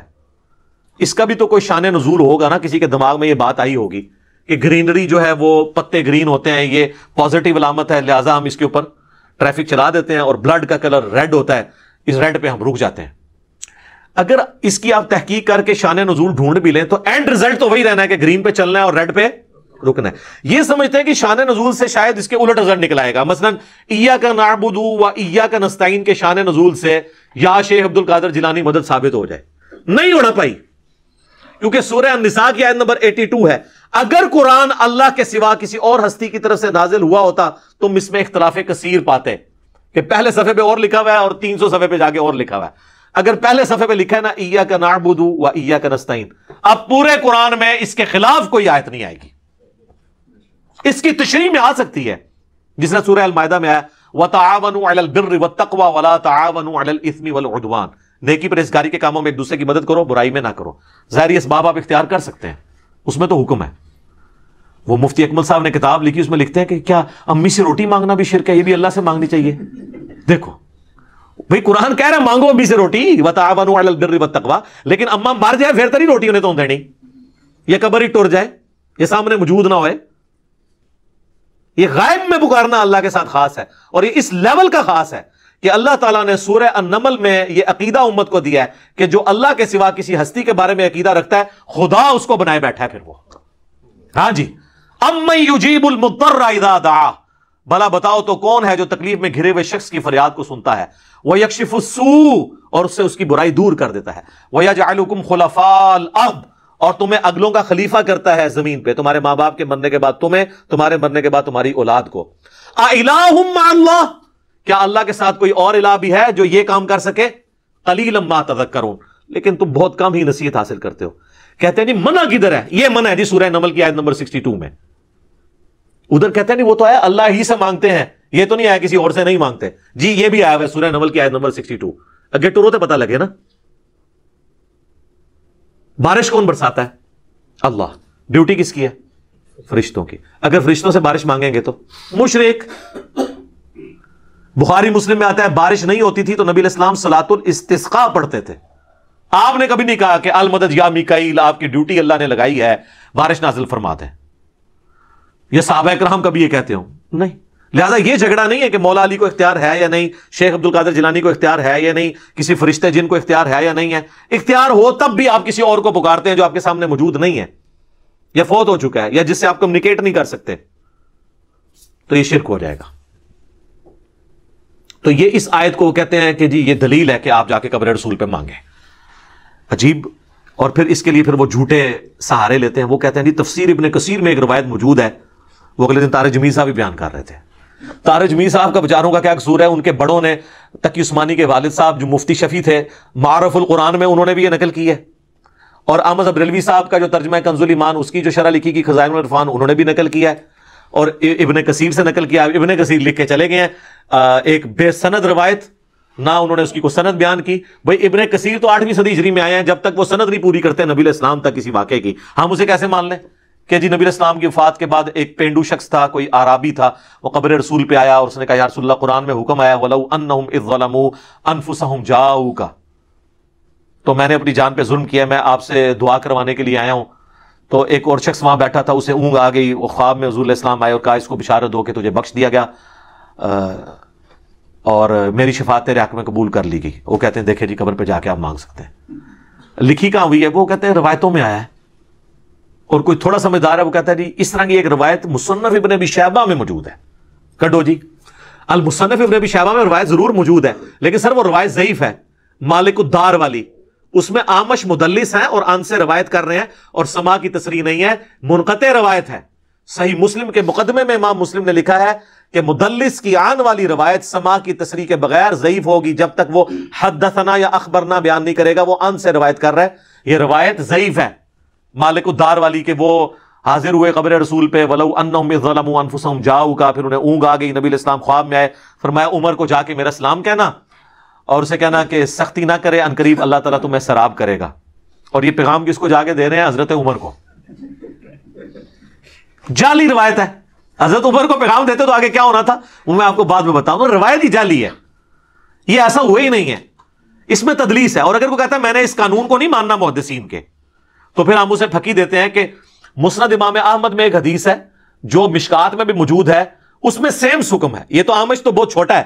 اس کا بھی تو کوئی شان نزول ہوگا نا، کسی کے دماغ میں یہ بات آئی ہوگی کہ گرینری جو ہے وہ پتے گرین ہوتے ہیں، یہ پازیٹو علامت ہے، لہذا ہم اس کے اوپر ٹریفک چلا دیتے ہیں اور بلڈ کا کلر ریڈ ہوتا ہے، اس ریڈ پہ ہم رک جاتے ہیں۔ اگر اس کی آپ تحقیق کر کے شان نزول ڈھونڈ بھی لیں تو اینڈ ریزلٹ تو وہی رہنا ہے کہ گرین پہ چلنا ہے اور ریڈ پہ رکنا ہے۔ یہ سمجھتے ہیں کہ شان نزول سے شاید اس کے الٹ رزلٹ نکل آئے گا۔ مثلا ایا کا نعبدو و ایا کا نستعین کے شان نزول سے یا شیخ عبد القادر جلانی مدد ثابت ہو جائے۔ نہیں ہونا پائی، کیونکہ سورہ النساء کی آیت نمبر 82 ہے۔ اگر قرآن اللہ کے سوا کسی اور ہستی کی طرف سے نازل ہوا ہوتا، تم اس میں اختلاف کثیر پاتے۔ کہ پہلے صفحے پہ اور لکھا ہوا ہے اور تین سو صفحے پہ جا کے اور لکھا ہوا ہے۔ اگر پہلے صفحے پہ لکھا ہے نا ایا کا نعبدو و ایا کا نستعین اب پورے قرآن میں اس کے خلاف کوئی آیت نہیں آئے گی۔ اس کی تشریح میں آ سکتی ہے۔ جس نے سورہ المائدہ میں آیا، وَتَعَاوَنُوا عَلَى الْبِرِّ وَالتَّقْوَى وَلَا تَعَاوَنُوا عَلَى الْإِثْمِ وَالْعُدْوَانِ نیکی پر کے کاموں میں ایک دوسرے کی مدد کرو، برائی میں نہ کرو۔ ظاہری اسباب آپ اختیار کر سکتے ہیں۔ اس میں تو حکم ہے۔ وہ مفتی اکمل صاحب نے کتاب لکھی، اس میں لکھتے ہیں کہ کیا امی سے روٹی مانگنا بھی شرک ہے؟ یہ بھی اللہ سے مانگنی چاہیے۔ دیکھو بھئی قرآن کہہ رہا ہے، مانگو امی سے روٹی، وَتَعَاوَنُوا عَلَى لیکن اما مار جائے، پھر تری روٹی انہیں تو دینی۔ یہ قبر ہی ٹر جائے، یہ سامنے موجود نہ ہوئے۔ یہ غائب میں پکارنا اللہ کے ساتھ خاص ہے، اور یہ اس لیول کا خاص ہے کہ اللہ تعالیٰ نے سورہ النمل میں یہ عقیدہ امت کو دیا ہے کہ جو اللہ کے سوا کسی ہستی کے بارے میں عقیدہ رکھتا ہے، خدا اس کو بنائے بیٹھا ہے پھر وہ۔ ہاں جی ام یجیب المضطر اذا دعا۔ بلا بتاؤ تو کون ہے جو تکلیف میں گھرے ہوئے شخص کی فریاد کو سنتا ہے؟ وہ یکشف السوء، اور اس سے اس کی برائی دور کر دیتا ہے۔ وہ یجعلکم خلفاء الارض اور تمہیں اگلوں کا خلیفہ کرتا ہے زمین پہ۔ تمہارے ماں باپ کے مرنے کے بعد تمہیں، تمہارے مرنے کے بعد تمہاری اولاد کو۔ مع اللہ، کیا اللہ کے ساتھ کوئی اور الہ بھی ہے جو یہ کام کر سکے؟ قلیل ما تذکرون۔ لیکن تم بہت کم ہی نصیحت حاصل کرتے ہو۔ کہتے ہیں جی منع کدھر ہے؟ یہ منع ہے جی سورہ نمل کی آیت نمبر 62 میں۔ ادھر کہتے ہیں نہیں، وہ تو ہے اللہ ہی سے مانگتے ہیں۔ یہ تو نہیں آیا، کسی اور سے نہیں مانگتے۔ جی یہ بھی آیا ہوا ہے، سورہ نمل کی آیت نمبر 62 اگے ٹورو تو پتہ لگے نا۔ بارش کون برساتا ہے؟ اللہ۔ ڈیوٹی کس کی ہے؟ فرشتوں کی۔ اگر فرشتوں سے بارش مانگیں گے تو۔ مشرق۔ بخاری مسلم میں آتا ہے، بارش نہیں ہوتی تھی تو نبی الاسلام سلاط الاستسقاء پڑھتے تھے۔ آپ نے کبھی نہیں کہا کہ المدد یا میکائیل، آپ کی ڈیوٹی اللہ نے لگائی ہے، بارش نازل فرماتے ہیں یہ صحابہ کرام کبھی یہ کہتے ہوں؟ نہیں۔ لہذا یہ جھگڑا نہیں ہے کہ مولا علی کو اختیار ہے یا نہیں شیخ عبد القادر جلانی کو اختیار ہے یا نہیں کسی فرشتے جن کو اختیار ہے یا نہیں ہے۔ اختیار ہو تب بھی آپ کسی اور کو پکارتے ہیں جو آپ کے سامنے موجود نہیں ہے۔ یا فوت ہو چکا ہے یا جس سے آپ کمیونیکیٹ نہیں کر سکتے۔ تو یہ شرک ہو جائے گا۔ تو یہ اس آیت کو کہتے ہیں کہ جی یہ دلیل ہے کہ آپ جا کے قبر رسول پہ مانگیں۔ عجیب۔ اور پھر اس کے لیے پھر وہ جھوٹے سہارے لیتے ہیں۔ وہ کہتے ہیں جی تفسیر ابن کثیر میں ایک روایت موجود ہے۔ وہ اگلے دن تارے جمیل صاحب بھی بیان کر رہے تھے۔ تارج می صاحب کا بچاروں کا کیا قصور ہے؟ ان کے بڑوں نے، تقی عثمانی کے والد صاحب جو مفتی شفیع تھے معرف القرآن میں انہوں نے بھی یہ نقل کی ہے۔ اور احمد ابرلوی صاحب کا جو ترجمہ کنز ایمان، اس کی جو شرح لکھی کی خزائن الرفان انہوں نے بھی نقل کیا ہے۔ اور ابن کثیر سے نقل کیا، ابن کثیر لکھ کے چلے گئے ہیں۔ ایک بے سند روایت، نہ انہوں نے اس کی کوئی سند بیان کی۔ بھائی، ابن کثیر تو آٹھویں صدی ہجری میں آئے ہیں، جب تک وہ سند نہیں پوری کرتے نبی اسلام تک کسی واقعے کی۔ ہم اسے کیسے مان لیں؟ کہ جی نبی اسلام کی وفات کے بعد ایک پینڈو شخص تھا، کوئی آرابی تھا، وہ قبر رسول پہ آیا اور اس نے کہا، یا رسول اللہ، قرآن میں حکم آیا، ولو انہم اذ ظلموا انفسہم جاؤ کا تو میں نے اپنی جان پہ ظلم کیا، میں آپ سے دعا کروانے کے لیے آیا ہوں۔ تو ایک اور شخص وہاں بیٹھا تھا، اسے اونگ آ گئی، وہ خواب میں حضور اسلام آئے اور کہا، اس کو بشارت ہو کہ تجھے بخش دیا گیا اور میری شفاعت تیرے حق میں قبول کر لی گئی۔ وہ کہتے ہیں، دیکھیں جی قبر پہ جا کے آپ مانگ سکتے ہیں۔ لکھی کہاں ہوئی ہے؟ وہ کہتے ہیں، روایتوں میں آیا ہے۔ اور کوئی تھوڑا سمجھدار ہے، وہ کہتا ہے جی اس طرح کی ایک روایت مصنف ابن ابی شہبہ میں موجود ہے۔ کڈو جی المصنف ابن ابی شہبہ میں روایت ضرور موجود ہے، لیکن سر وہ روایت ضعیف ہے، مالک الدار والی۔ اس میں آمش مدلس ہیں اور ان سے روایت کر رہے ہیں، اور سما کی تصریح نہیں ہے، منقطع روایت ہے۔ صحیح مسلم کے مقدمے میں امام مسلم نے لکھا ہے کہ مدلس کی آن والی روایت سما کی تصریح کے بغیر ضعیف ہوگی، جب تک وہ حدثنا یا اخبرنا بیان نہیں کرے گا، وہ ان سے روایت کر رہا ہے۔ یہ روایت ضعیف ہے۔ مالک الدار والی کہ وہ حاضر ہوئے قبر رسول پہ، ولو انہم ظلموا انفسهم جاؤ کا پھر انہیں اونگ آ گئی نبی الاسلام خواب میں آئے۔ فرمایا، عمر کو جا کے میرا سلام کہنا۔ اور اسے کہنا کہ سختی نہ کرے، ان قریب اللہ تعالیٰ تمہیں سراب کرے گا۔ اور یہ پیغام کس کو جا کے دے رہے ہیں؟ حضرت عمر کو۔ جعلی روایت ہے۔ حضرت عمر کو پیغام دیتے تو آگے کیا ہونا تھا؟ وہ میں آپ کو بعد میں بتاؤں روایت ہی جعلی ہے۔ یہ ایسا ہوا ہی نہیں ہے۔ اس میں تدلیس ہے۔ اور اگر وہ کہتا ہے، میں نے اس قانون کو نہیں ماننا، محدثین کے۔ تو پھر ہم اسے پھکی دیتے ہیں کہ مسند امام احمد میں ایک حدیث ہے جو مشکات میں بھی موجود ہے، اس میں سیم سکم ہے۔ یہ تو آمش تو بہت چھوٹا ہے۔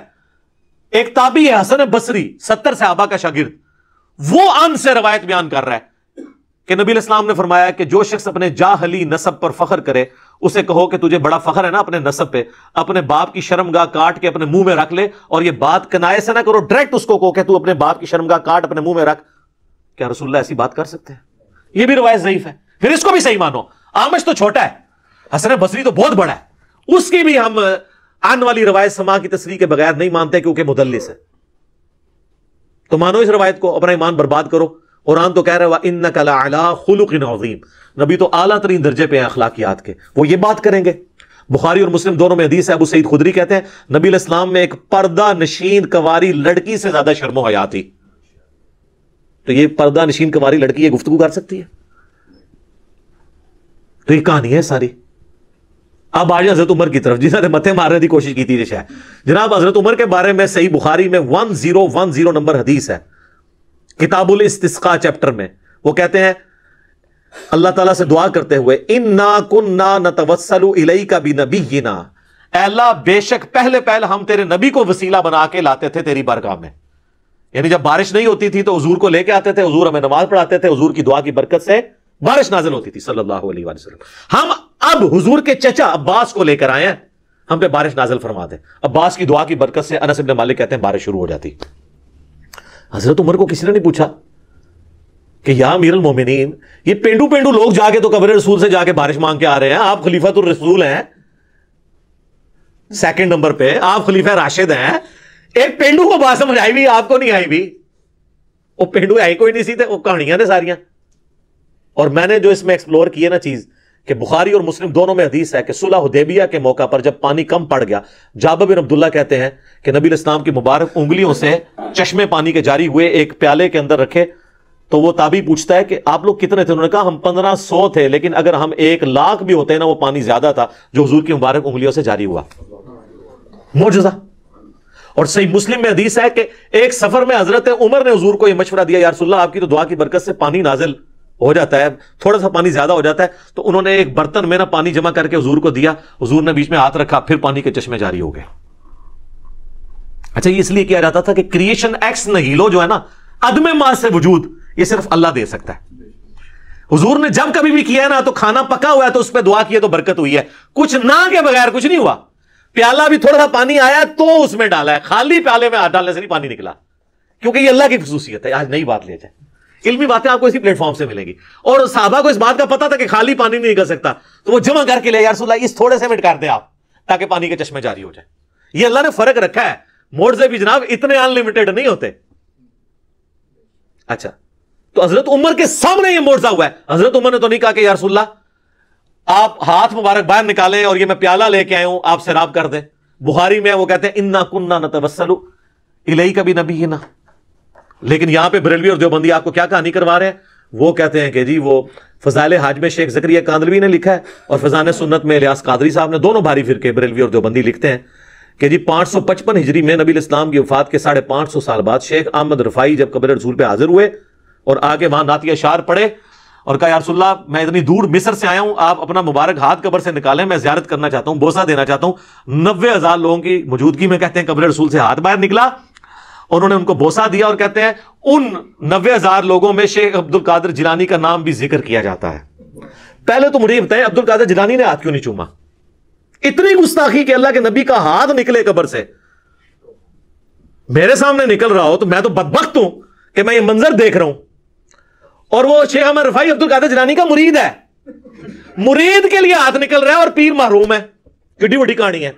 ایک تابی ہے حسن بصری، ستر صحابہ کا شاگرد۔ وہ ان سے روایت بیان کر رہا ہے کہ نبی الاسلام نے فرمایا کہ جو شخص اپنے جاہلی نصب پر فخر کرے، اسے کہو کہ تجھے بڑا فخر ہے نا اپنے نصب پہ۔ اپنے باپ کی شرم گاہ کاٹ کے اپنے منہ میں رکھ لے اور یہ بات کنائے سے نہ کرو ڈائریکٹ اس کو کہو کہ تو اپنے باپ کی شرم گاہ کاٹ اپنے منہ میں رکھ۔ کیا رسول اللہ ایسی بات کر سکتے ہیں؟ یہ بھی روایت ضعیف ہے۔ پھر اس کو بھی صحیح مانو۔ آمش تو چھوٹا ہے۔ حسن بصری تو بہت بڑا ہے۔ اس کی بھی ہم، آن والی روایت سما کی تصریح کے بغیر نہیں مانتے کیونکہ مدلس ہے۔ تو مانو اس روایت کو، اپنا ایمان برباد کرو۔ قرآن تو کہہ رہے ان خلق عظیم نبی تو اعلیٰ ترین درجے پہ ہیں اخلاقیات کے۔ وہ یہ بات کریں گے۔ بخاری اور مسلم دونوں میں حدیث ہے، ابو سعید خدری کہتے ہیں، نبی الاسلام میں ایک پردہ نشین کواری لڑکی سے زیادہ شرم و حیا تھی۔ تو یہ پردہ نشین کواری لڑکی یہ گفتگو کر سکتی ہے؟ تو یہ کہانی ہے ساری۔ اب آج حضرت عمر کی طرف، جنہوں نے متھے مارنے کی کوشش کی تھی رشا جناب، حضرت عمر کے بارے میں صحیح بخاری میں one zero one zero number حدیث ہے۔ کتاب الاستسقا چیپٹر میں۔ وہ کہتے ہیں، اللہ تعالیٰ سے دعا کرتے ہوئے ان نا کن نا نتوسل کا بھی نبی اللہ، بے شک پہلے پہلے ہم تیرے نبی کو وسیلہ بنا کے لاتے تھے تیری برکاہ میں۔ یعنی جب بارش نہیں ہوتی تھی تو حضور کو لے کے آتے تھے، حضور ہمیں نماز پڑھاتے تھے، حضور کی دعا کی برکت سے بارش نازل ہوتی تھی، صلی اللہ علیہ وسلم۔ ہم اب حضور کے چچا عباس کو لے کر آئے ہیں، ہم پہ بارش نازل فرما دیں۔ عباس کی دعا کی برکت سے انس ابن مالک کہتے ہیں بارش شروع ہو جاتی۔ حضرت عمر کو کسی نے نہیں پوچھا کہ یا امیر المومنین، یہ پینڈو پینڈو لوگ جا کے تو قبر رسول سے جا کے بارش مانگ کے آ رہے ہیں۔ آپ خلیفہ الرسول ہیں سیکنڈ نمبر پہ، آپ خلیفہ راشد ہیں۔ ایک پینڈو کو بات سمجھ آئی بھی آپ کو نہیں آئی بھی وہ پینڈو آئی کوئی نہیں سی تھے وہ کہانیاں نے ساریاں اور میں نے جو اس میں ایکسپلور کی ہے نا چیز کہ بخاری اور مسلم دونوں میں حدیث ہے کہ صلح حدیبیہ کے موقع پر جب پانی کم پڑ گیا جابر بن عبداللہ کہتے ہیں کہ نبی الاسلام کی مبارک انگلیوں سے چشمے پانی کے جاری ہوئے ایک پیالے کے اندر رکھے تو وہ تابی پوچھتا ہے کہ آپ لوگ کتنے تھے؟ انہوں نے کہا، ہم پندرہ سو تھے، لیکن اگر ہم ایک لاکھ بھی ہوتے ہیں نا، وہ پانی زیادہ تھا جو حضور کی مبارک انگلیوں سے جاری ہوا۔ موجزہ اور صحیح مسلم میں حدیث ہے کہ ایک سفر میں حضرت عمر نے حضور کو یہ مشورہ دیا، یا رسول اللہ، آپ کی تو دعا کی برکت سے پانی نازل ہو جاتا ہے، تھوڑا سا پانی زیادہ ہو جاتا ہے۔ تو انہوں نے ایک برتن میں نا پانی جمع کر کے حضور کو دیا، حضور نے بیچ میں ہاتھ رکھا، پھر پانی کے چشمے جاری ہو گئے۔ اچھا یہ اس لیے کیا جاتا تھا کہ کریشن ایکس نہیلو جو ہے نا، عدم ماں سے وجود، یہ صرف اللہ دے سکتا ہے۔ حضور نے جب کبھی بھی کیا ہے نا، تو کھانا پکا ہوا ہے تو اس پہ دعا کی تو برکت ہوئی ہے۔ کچھ نہ کے بغیر کچھ نہیں ہوا۔ پیالہ بھی تھوڑا سا پانی آیا تو اس میں ڈالا ہے۔ خالی پیالے میں ہاتھ ڈالنے سے نہیں پانی نکلا۔ کیونکہ یہ اللہ کی خصوصیت ہے۔ آج نئی بات لے جائے۔ علمی باتیں آپ کو اسی پلیٹ فارم سے ملیں گی۔ اور صحابہ کو اس بات کا پتا تھا کہ خالی پانی نہیں کر سکتا۔ تو وہ جمع کر کے لے یار اس تھوڑے سے منٹ کر دیں آپ تاکہ پانی کے چشمے جاری ہو جائے۔ یہ اللہ نے فرق رکھا ہے۔ موڑے بھی جناب اتنے انلمیٹڈ نہیں ہوتے۔ اچھا۔ تو حضرت عمر کے سامنے یہ موڑا ہوا ہے۔ حضرت عمر نے تو نہیں کہا کہ یا رسول اللہ آپ ہاتھ مبارک باہر نکالیں اور یہ میں پیالہ لے کے آئے ہوں، آپ سیراب کر دیں۔ بخاری میں وہ کہتے ہیں، انا کننا نہ تبسلو الہی کا بھی نبی نہ لیکن یہاں پہ بریلوی اور دیوبندی آپ کو کیا کہانی کروا رہے ہیں؟ وہ کہتے ہیں کہ جی وہ فضائل حاج میں شیخ زکریہ کاندلوی نے لکھا ہے اور فضان سنت میں الیاس قادری صاحب نے دونوں بھاری فرقے بریلوی اور دیوبندی لکھتے ہیں کہ جی پانچ سو پچپن ہجری میں نبی الاسلام کی وفات کے ساڑھے پانچ سو سال بعد شیخ احمد رفائی جب قبر رسول پہ حاضر ہوئے اور آگے وہاں ناتیہ شار پڑے اور کہا، یا رسول اللہ، میں اتنی دور مصر سے آیا ہوں، آپ اپنا مبارک ہاتھ قبر سے نکالیں، میں زیارت کرنا چاہتا ہوں بوسا دینا چاہتا ہوں۔ نوے ہزار لوگوں کی موجودگی میں کہتے ہیں، قبر رسول سے ہاتھ باہر نکلا اور انہوں نے ان کو بوسا دیا اور کہتے ہیں، ان نوے ہزار لوگوں میں شیخ عبد القادر جلانی کا نام بھی ذکر کیا جاتا ہے۔ پہلے تو مجھے بتائیں عبد القادر جلانی نے ہاتھ کیوں نہیں چوما؟ اتنی گستاخی کہ اللہ کے نبی کا ہاتھ نکلے قبر سے۔ میرے سامنے نکل رہا ہو تو میں تو بدبخت ہوں کہ میں یہ منظر دیکھ رہا ہوں۔ اور وہ شیخ احمد رفائی عبد القادر جلانی کا مرید ہے۔ مرید کے لیے ہاتھ نکل رہا ہے اور پیر محروم ہے۔ کڈی وڈی کہانی ہے۔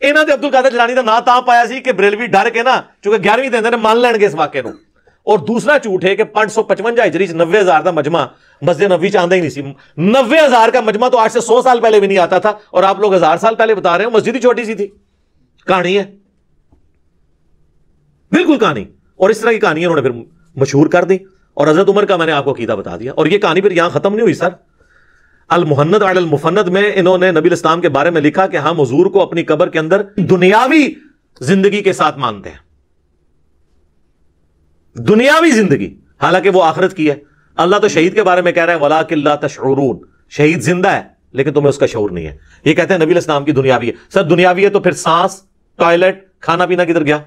انہوں نے عبد القادر جلانی کا نا تا پایا سی کہ بریلوی ڈر کے نا چونکہ گیارہویں دن نے مان لین گے اس واقعے نو۔ اور دوسرا جھوٹ ہے کہ پانچ سو پچونجا ہجری نوے ہزار کا مجمع مسجد نبی چاہتا ہی نہیں سی۔ نوے ہزار کا مجمع تو آج سے سو سال پہلے بھی نہیں آتا تھا اور آپ لوگ ہزار سال پہلے بتا رہے ہیں مسجد ہی چھوٹی سی تھی۔ کہانی ہے۔ بالکل کہانی۔ اور اس طرح کی کہانی انہوں نے پھر مشہور کر دی۔ اور حضرت عمر کا میں نے آپ کو قیدا بتا دیا اور یہ کہانی پھر یہاں ختم نہیں ہوئی، سر۔ المحنت علی المفند میں انہوں نے نبی الاسلام کے بارے میں لکھا کہ ہم حضور کو اپنی قبر کے اندر دنیاوی زندگی کے ساتھ مانتے ہیں۔ دنیاوی زندگی، حالانکہ وہ آخرت کی ہے۔ اللہ تو شہید کے بارے میں کہہ رہا ہے ولا اللہ تشعرون۔ شہید زندہ ہے، لیکن تمہیں اس کا شعور نہیں ہے۔ یہ کہتے ہیں نبی الاسلام کی دنیاوی ہے۔ سر، دنیاوی ہے تو پھر سانس، ٹوائلٹ، کھانا پینا کدھر گیا؟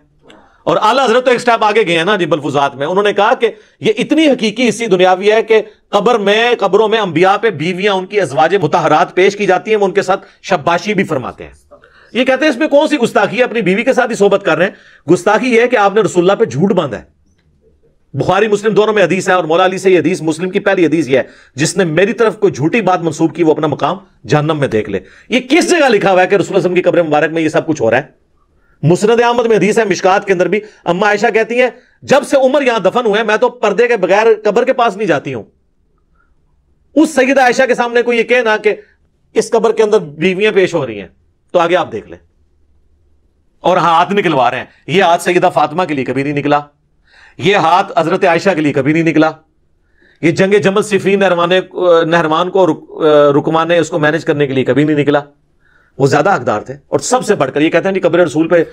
اور اعلیٰ حضرت تو ایک سٹیپ آگے گئے ہیں نا جی جب الفظات میں۔ انہوں نے کہا کہ یہ اتنی حقیقی اسی دنیاوی ہے کہ قبر میں، قبروں میں انبیاء پہ بیویاں، ان کی ازواج متحرات پیش کی جاتی ہیں، وہ ان کے ساتھ شباشی بھی فرماتے ہیں۔ یہ کہتے ہیں اس میں کون سی گستاخی ہے؟ اپنی بیوی کے ساتھ ہی صحبت کر رہے ہیں۔ گستاخی یہ ہے کہ آپ نے رسول اللہ پہ جھوٹ باندھا ہے۔ بخاری مسلم دونوں میں حدیث ہے اور مولا علی سے یہ حدیث، مسلم کی پہلی حدیث یہ ہے۔ جس نے میری طرف کوئی جھوٹی بات منسوب کی، وہ اپنا مقام جہنم میں دیکھ لے۔ یہ کس جگہ لکھا ہوا ہے کہ رسول اللہ کی قبر مبارک میں یہ سب کچھ ہو رہا ہے؟ مسند احمد میں حدیث ہے، مشکات کے اندر بھی۔ اما عائشہ کہتی ہیں، جب سے عمر یہاں دفن ہوئے میں تو پردے کے بغیر قبر کے پاس نہیں جاتی ہوں۔ اس سیدہ عائشہ کے سامنے کوئی یہ کہنا کہ اس قبر کے اندر بیویاں پیش ہو رہی ہیں، تو آگے آپ دیکھ لیں۔ اور ہاتھ نکلوا رہے ہیں۔ یہ ہاتھ سیدہ فاطمہ کے لیے کبھی نہیں نکلا۔ یہ ہاتھ حضرت عائشہ کے لیے کبھی نہیں نکلا۔ یہ جنگ جمل صفی نہروان کو رکمانے اس کو مینج کرنے کے لیے کبھی نہیں نکلا۔ وہ زیادہ حقدار تھے اور سب سے بڑھ کر یہ کہتے ہیں کہ قبر رسول پہ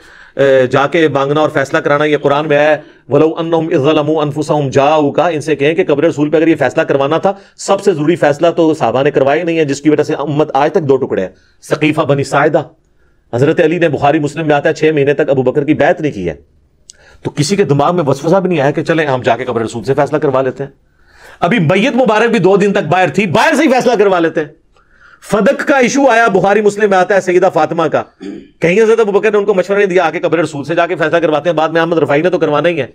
جا کے مانگنا اور فیصلہ کرانا، یہ قرآن میں ہے۔ ولو انہم انفسہم جاؤ کا ان سے کہیں کہ قبر رسول پہ اگر یہ فیصلہ کروانا تھا، سب سے ضروری فیصلہ تو صحابہ نے کروایا نہیں ہے، جس کی وجہ سے امت آج تک دو ٹکڑے ہیں۔ ثقیفہ بنی سائدہ حضرت علی نے بخاری مسلم میں آتا ہے، چھ مہینے تک ابو بکر کی بیعت نہیں کی ہے۔ تو کسی کے دماغ میں وسوسہ بھی نہیں آیا کہ چلیں ہم جا کے قبر رسول سے فیصلہ کروا لیتے ہیں۔ ابھی میت مبارک بھی دو دن تک باہر تھی، باہر سے ہی فیصلہ کروا لیتے ہیں۔ فدق کا ایشو آیا، بخاری مسلم میں آتا ہے، سیدہ فاطمہ کا۔ کہیں حضرت ابو بکر نے ان کو مشورہ نہیں دیا آ کے قبر رسول سے جا کے فیصلہ کرواتے ہیں، بعد میں احمد رفائی نے تو کروانا ہی ہے۔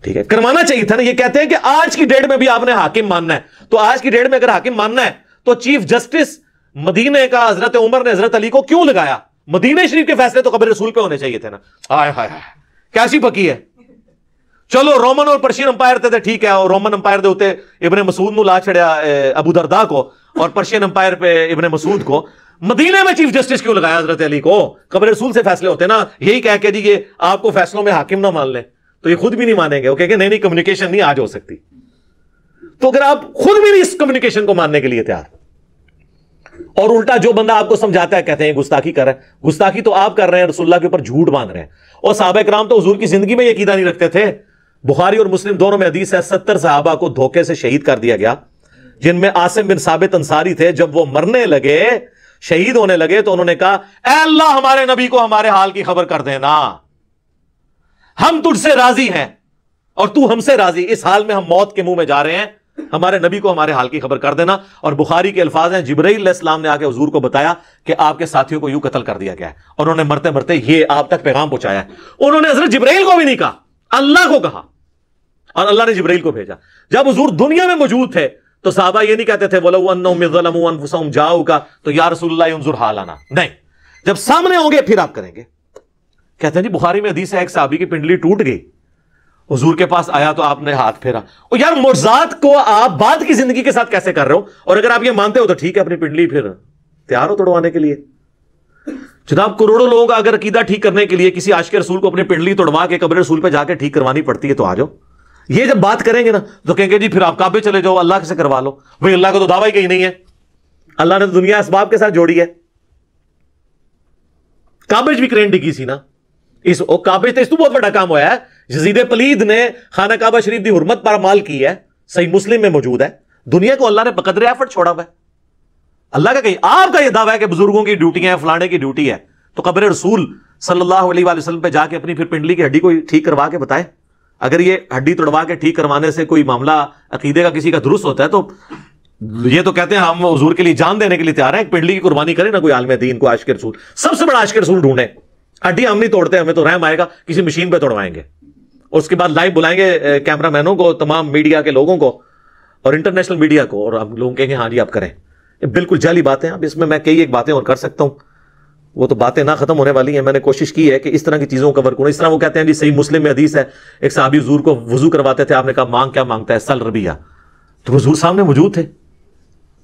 ٹھیک ہے، کروانا چاہیے تھا نا، یہ کہتے ہیں کہ آج کی ڈیٹ میں بھی آپ نے حاکم ماننا ہے۔ تو آج کی ڈیٹ میں اگر حاکم ماننا ہے، تو چیف جسٹس مدینے کا حضرت عمر نے حضرت علی کو کیوں لگایا؟ مدینہ شریف کے فیصلے تو قبر رسول پہ ہونے چاہیے تھے نا۔ آئے ہائے، کیسی پکی ہے؟ چلو رومن اور پرشین امپائر تھے ٹھیک ہے، اور رومن امپائر دے ہوتے ابن مسعود نو لا چھڑیا ابو دردا کو، اور پرشین امپائر پہ ابن مسعود کو۔ مدینہ میں چیف جسٹس کیوں لگایا حضرت علی کو؟ قبر رسول سے فیصلے ہوتے نا، یہی کہہ کے جی کہ آپ کو فیصلوں میں حاکم نہ مان لیں۔ تو یہ خود بھی نہیں مانیں گے وہ کہ نہیں نہیں کمیونیکیشن نہیں آج ہو سکتی۔ تو اگر آپ خود بھی نہیں اس کمیونیکیشن کو ماننے کے لیے تیار، اور الٹا جو بندہ آپ کو سمجھاتا ہے، کہتے ہیں، گستاخی کر رہے ہیں گستاخی تو آپ کر رہے ہیں، رسول اللہ کے اوپر جھوٹ باندھ رہے ہیں۔ اور صحابہ کرام تو حضور کی زندگی میں یہ قیدہ نہیں رکھتے تھے۔ بخاری اور مسلم دونوں میں حدیث ہے، ستر صحابہ کو دھوکے سے شہید کر دیا گیا۔ جن میں آسم بن ثابت انصاری تھے، جب وہ مرنے لگے، شہید ہونے لگے تو انہوں نے کہا، اے اللہ، ہمارے نبی کو ہمارے حال کی خبر کر دینا۔ ہم تجھ سے راضی ہیں اور تو ہم سے راضی۔ اس حال میں ہم موت کے منہ میں جا رہے ہیں۔ ہمارے نبی کو ہمارے حال کی خبر کر دینا۔ اور بخاری کے الفاظ ہیں، جبرائیل علیہ السلام نے آ کے حضور کو بتایا کہ آپ کے ساتھیوں کو یوں قتل کر دیا گیا ہے۔ اور انہوں نے مرتے مرتے یہ آپ تک پیغام پہنچایا ہے۔ انہوں نے حضرت جبرائیل کو بھی نہیں کہا، اللہ کو کہا۔ اور اللہ نے جبرائیل کو بھیجا۔ جب حضور دنیا میں موجود تھے تو صحابہ یہ نہیں کہتے تھے بولو جاؤ کا تو یا رسول اللہ، انظر حال آنا نہیں۔ جب سامنے ہوں گے پھر آپ کریں گے۔ کہتے ہیں جی بخاری میں حدیث ہے، ایک صحابی کی پنڈلی ٹوٹ گئی۔ حضور کے پاس آیا تو آپ نے ہاتھ پھیرا۔ اور یار مرزات کو آپ بعد کی زندگی کے ساتھ کیسے کر رہے ہو؟ اور اگر آپ یہ مانتے ہو تو ٹھیک ہے، اپنی پنڈلی پھر۔ تیار ہو توڑوانے کے لیے۔ جناب، کروڑوں لوگوں کا اگر عقیدہ ٹھیک کرنے کے لیے کسی عاشق رسول کو اپنی پنڈلی توڑوا کے قبر رسول پہ جا کے ٹھیک کروانی پڑتی ہے تو آ جاؤ۔ یہ جب بات کریں گے نا تو کہیں گے جی پھر آپ کعبے چلے جاؤ، اللہ سے کروا لو۔ بھائی اللہ کا تو دعویٰ ہی کہیں نہیں ہے۔ اللہ نے تو دنیا اسباب کے ساتھ جوڑی ہے۔ کابج بھی کرین ڈگی سی نا۔ اس کابج تو اس تو بہت بڑا کام ہوا ہے۔ جزید پلید نے خانہ کعبہ شریف دی حرمت پر مال کی ہے۔ صحیح مسلم میں موجود ہے۔ دنیا کو اللہ نے بقدر ایفرٹ چھوڑا ہوا ہے۔ اللہ کا کہیں، آپ کا یہ دعویٰ ہے کہ بزرگوں کی ڈیوٹی ہیں، فلانے کی ڈیوٹی ہے۔ تو قبر رسول صلی اللہ علیہ وآلہ وسلم پہ جا کے اپنی پھر پنڈلی کی ہڈی کو ٹھیک کروا کے بتائے اگر یہ ہڈی توڑوا کے ٹھیک کروانے سے کوئی معاملہ عقیدے کا کسی کا درست ہوتا ہے تو یہ تو کہتے ہیں ہم حضور کے لیے جان دینے کے لیے تیار ہیں، ایک پنڈلی کی قربانی کرے نا کوئی عالم دین کو عاشق رسول۔ سب سے بڑا عاشق رسول ڈھونڈے ہڈی ہم نہیں توڑتے، ہمیں تو رحم آئے گا، کسی مشین پہ توڑوائیں گے۔ اور اس کے بعد لائیو بلائیں گے کیمرہ مینوں کو، تمام میڈیا کے لوگوں کو اور انٹرنیشنل میڈیا کو۔ اور ہم لوگ کہیں گے ہاں جی آپ کریں۔ یہ بالکل جعلی باتیں اب اس میں میں کئی ایک باتیں اور کر سکتا ہوں۔ وہ تو باتیں نہ ختم ہونے والی ہیں۔ میں نے کوشش کی ہے کہ اس طرح کی چیزوں کو کور کروں۔ اس طرح وہ کہتے ہیں جی صحیح مسلم میں حدیث ہے۔ ایک صحابی حضور کو وضو کرواتے تھے۔ آپ نے کہا، مانگ کیا مانگتا ہے؟ سل ربیہ تو حضور سامنے موجود تھے۔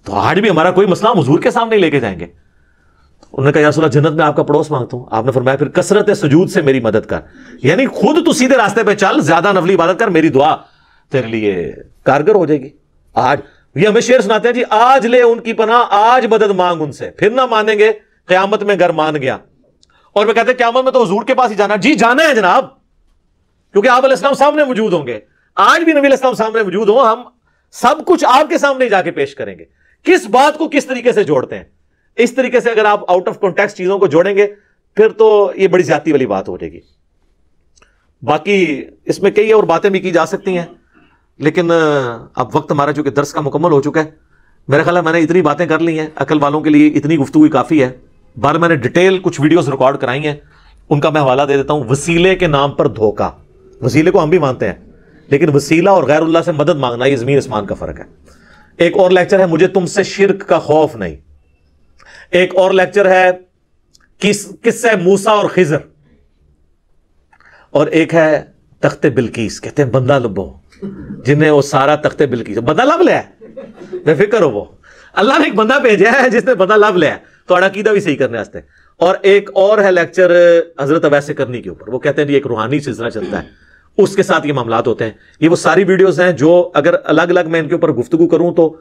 تو آج بھی ہمارا کوئی مسئلہ ہم حضور کے سامنے لے کے جائیں گے۔ انہوں نے کہا، یا رسول اللہ، جنت میں آپ کا پڑوس مانگتا ہوں۔ آپ نے فرمایا، پھر کثرت سجود سے میری مدد کر۔ یعنی خود تو سیدھے راستے پہ چل، زیادہ نفلی عبادت کر، میری دعا تیرے لیے کارگر ہو جائے گی۔ آج یہ ہمیں شعر سناتے ہیں جی آج لے ان کی پناہ، آج مدد مانگ ان سے۔ پھر نہ مانیں گے۔ قیامت میں گھر مان گیا۔ اور وہ کہتے ہیں قیامت میں تو حضور کے پاس ہی جانا جی جانا ہے جناب۔ کیونکہ آپ علیہ السلام سامنے موجود ہوں گے۔ آج بھی نبی علیہ السلام سامنے موجود ہوں۔ ہم سب کچھ آپ کے سامنے جا کے پیش کریں گے۔ کس بات کو کس طریقے سے جوڑتے ہیں؟ اس طریقے سے اگر آپ آؤٹ آف کانٹیکس چیزوں کو جوڑیں گے، پھر تو یہ بڑی زیادتی والی بات ہو جائے گی۔ باقی اس میں کئی اور باتیں بھی کی جا سکتی ہیں۔ لیکن اب وقت ہمارا چونکہ درس کا مکمل ہو چکا ہے، میرا خیال ہے میں نے اتنی باتیں کر لی ہیں، عقل والوں کے لیے اتنی گفتگو کافی ہے۔ بار میں نے ڈیٹیل کچھ ویڈیوز ریکارڈ کرائی ہیں، ان کا میں حوالہ دے دیتا ہوں، وسیلے کے نام پر دھوکا وسیلے کو ہم بھی مانتے ہیں، لیکن وسیلہ اور غیر اللہ سے مدد مانگنا، یہ زمین اسمان کا فرق ہے۔ ایک اور لیکچر ہے، مجھے تم سے شرک کا خوف نہیں۔ ایک اور لیکچر ہے، کس کس سے؟ موسا اور خزر اور ایک ہے، تخت بلکیس کہتے ہیں، بندہ لبو جنہیں وہ سارا تخت بلکیس بندہ لب لیا بے فکر ہو وہ۔ اللہ نے ایک بندہ بھیجا ہے جس نے بندہ لب لیا تو عقیدہ بھی صحیح کرنے واسطے۔ اور ایک اور ہے لیکچر حضرت ویسے کرنے کے اوپر۔ وہ کہتے ہیں ایک روحانی سلسلہ چلتا ہے۔ اس کے ساتھ یہ معاملات ہوتے ہیں۔ یہ وہ ساری ویڈیوز ہیں جو اگر الگ الگ میں ان کے اوپر گفتگو کروں تو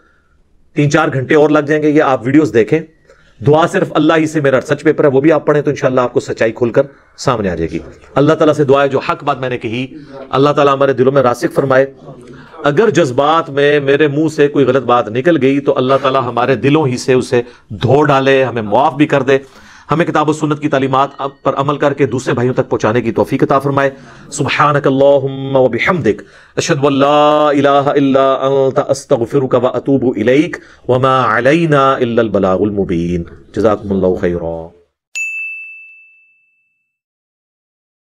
تین چار گھنٹے اور لگ جائیں گے۔ یہ آپ ویڈیوز دیکھیں۔ دعا صرف اللہ ہی سے میرا سچ پیپر ہے، وہ بھی آپ پڑھیں تو انشاءاللہ آپ کو سچائی کھل کر سامنے آ جائے گی۔ اللہ تعالیٰ سے دعا ہے جو حق بات میں نے کہی۔ اللہ تعالیٰ ہمارے دلوں میں راسک فرمائے۔ اگر جذبات میں میرے منہ سے کوئی غلط بات نکل گئی تو اللہ تعالیٰ ہمارے دلوں ہی سے اسے دھو ڈالے، ہمیں معاف بھی کر دے۔ ہمیں کتاب و سنت کی تعلیمات پر عمل کر کے دوسرے بھائیوں تک پہنچانے کی توفیق عطا فرمائے۔ سبحانک اللہم و بحمدک۔ اشہد واللہ الہ الا انت، استغفرک و اتوب الیک۔ وما علینا الا البلاغ المبین۔ جزاکم اللہ خیرہ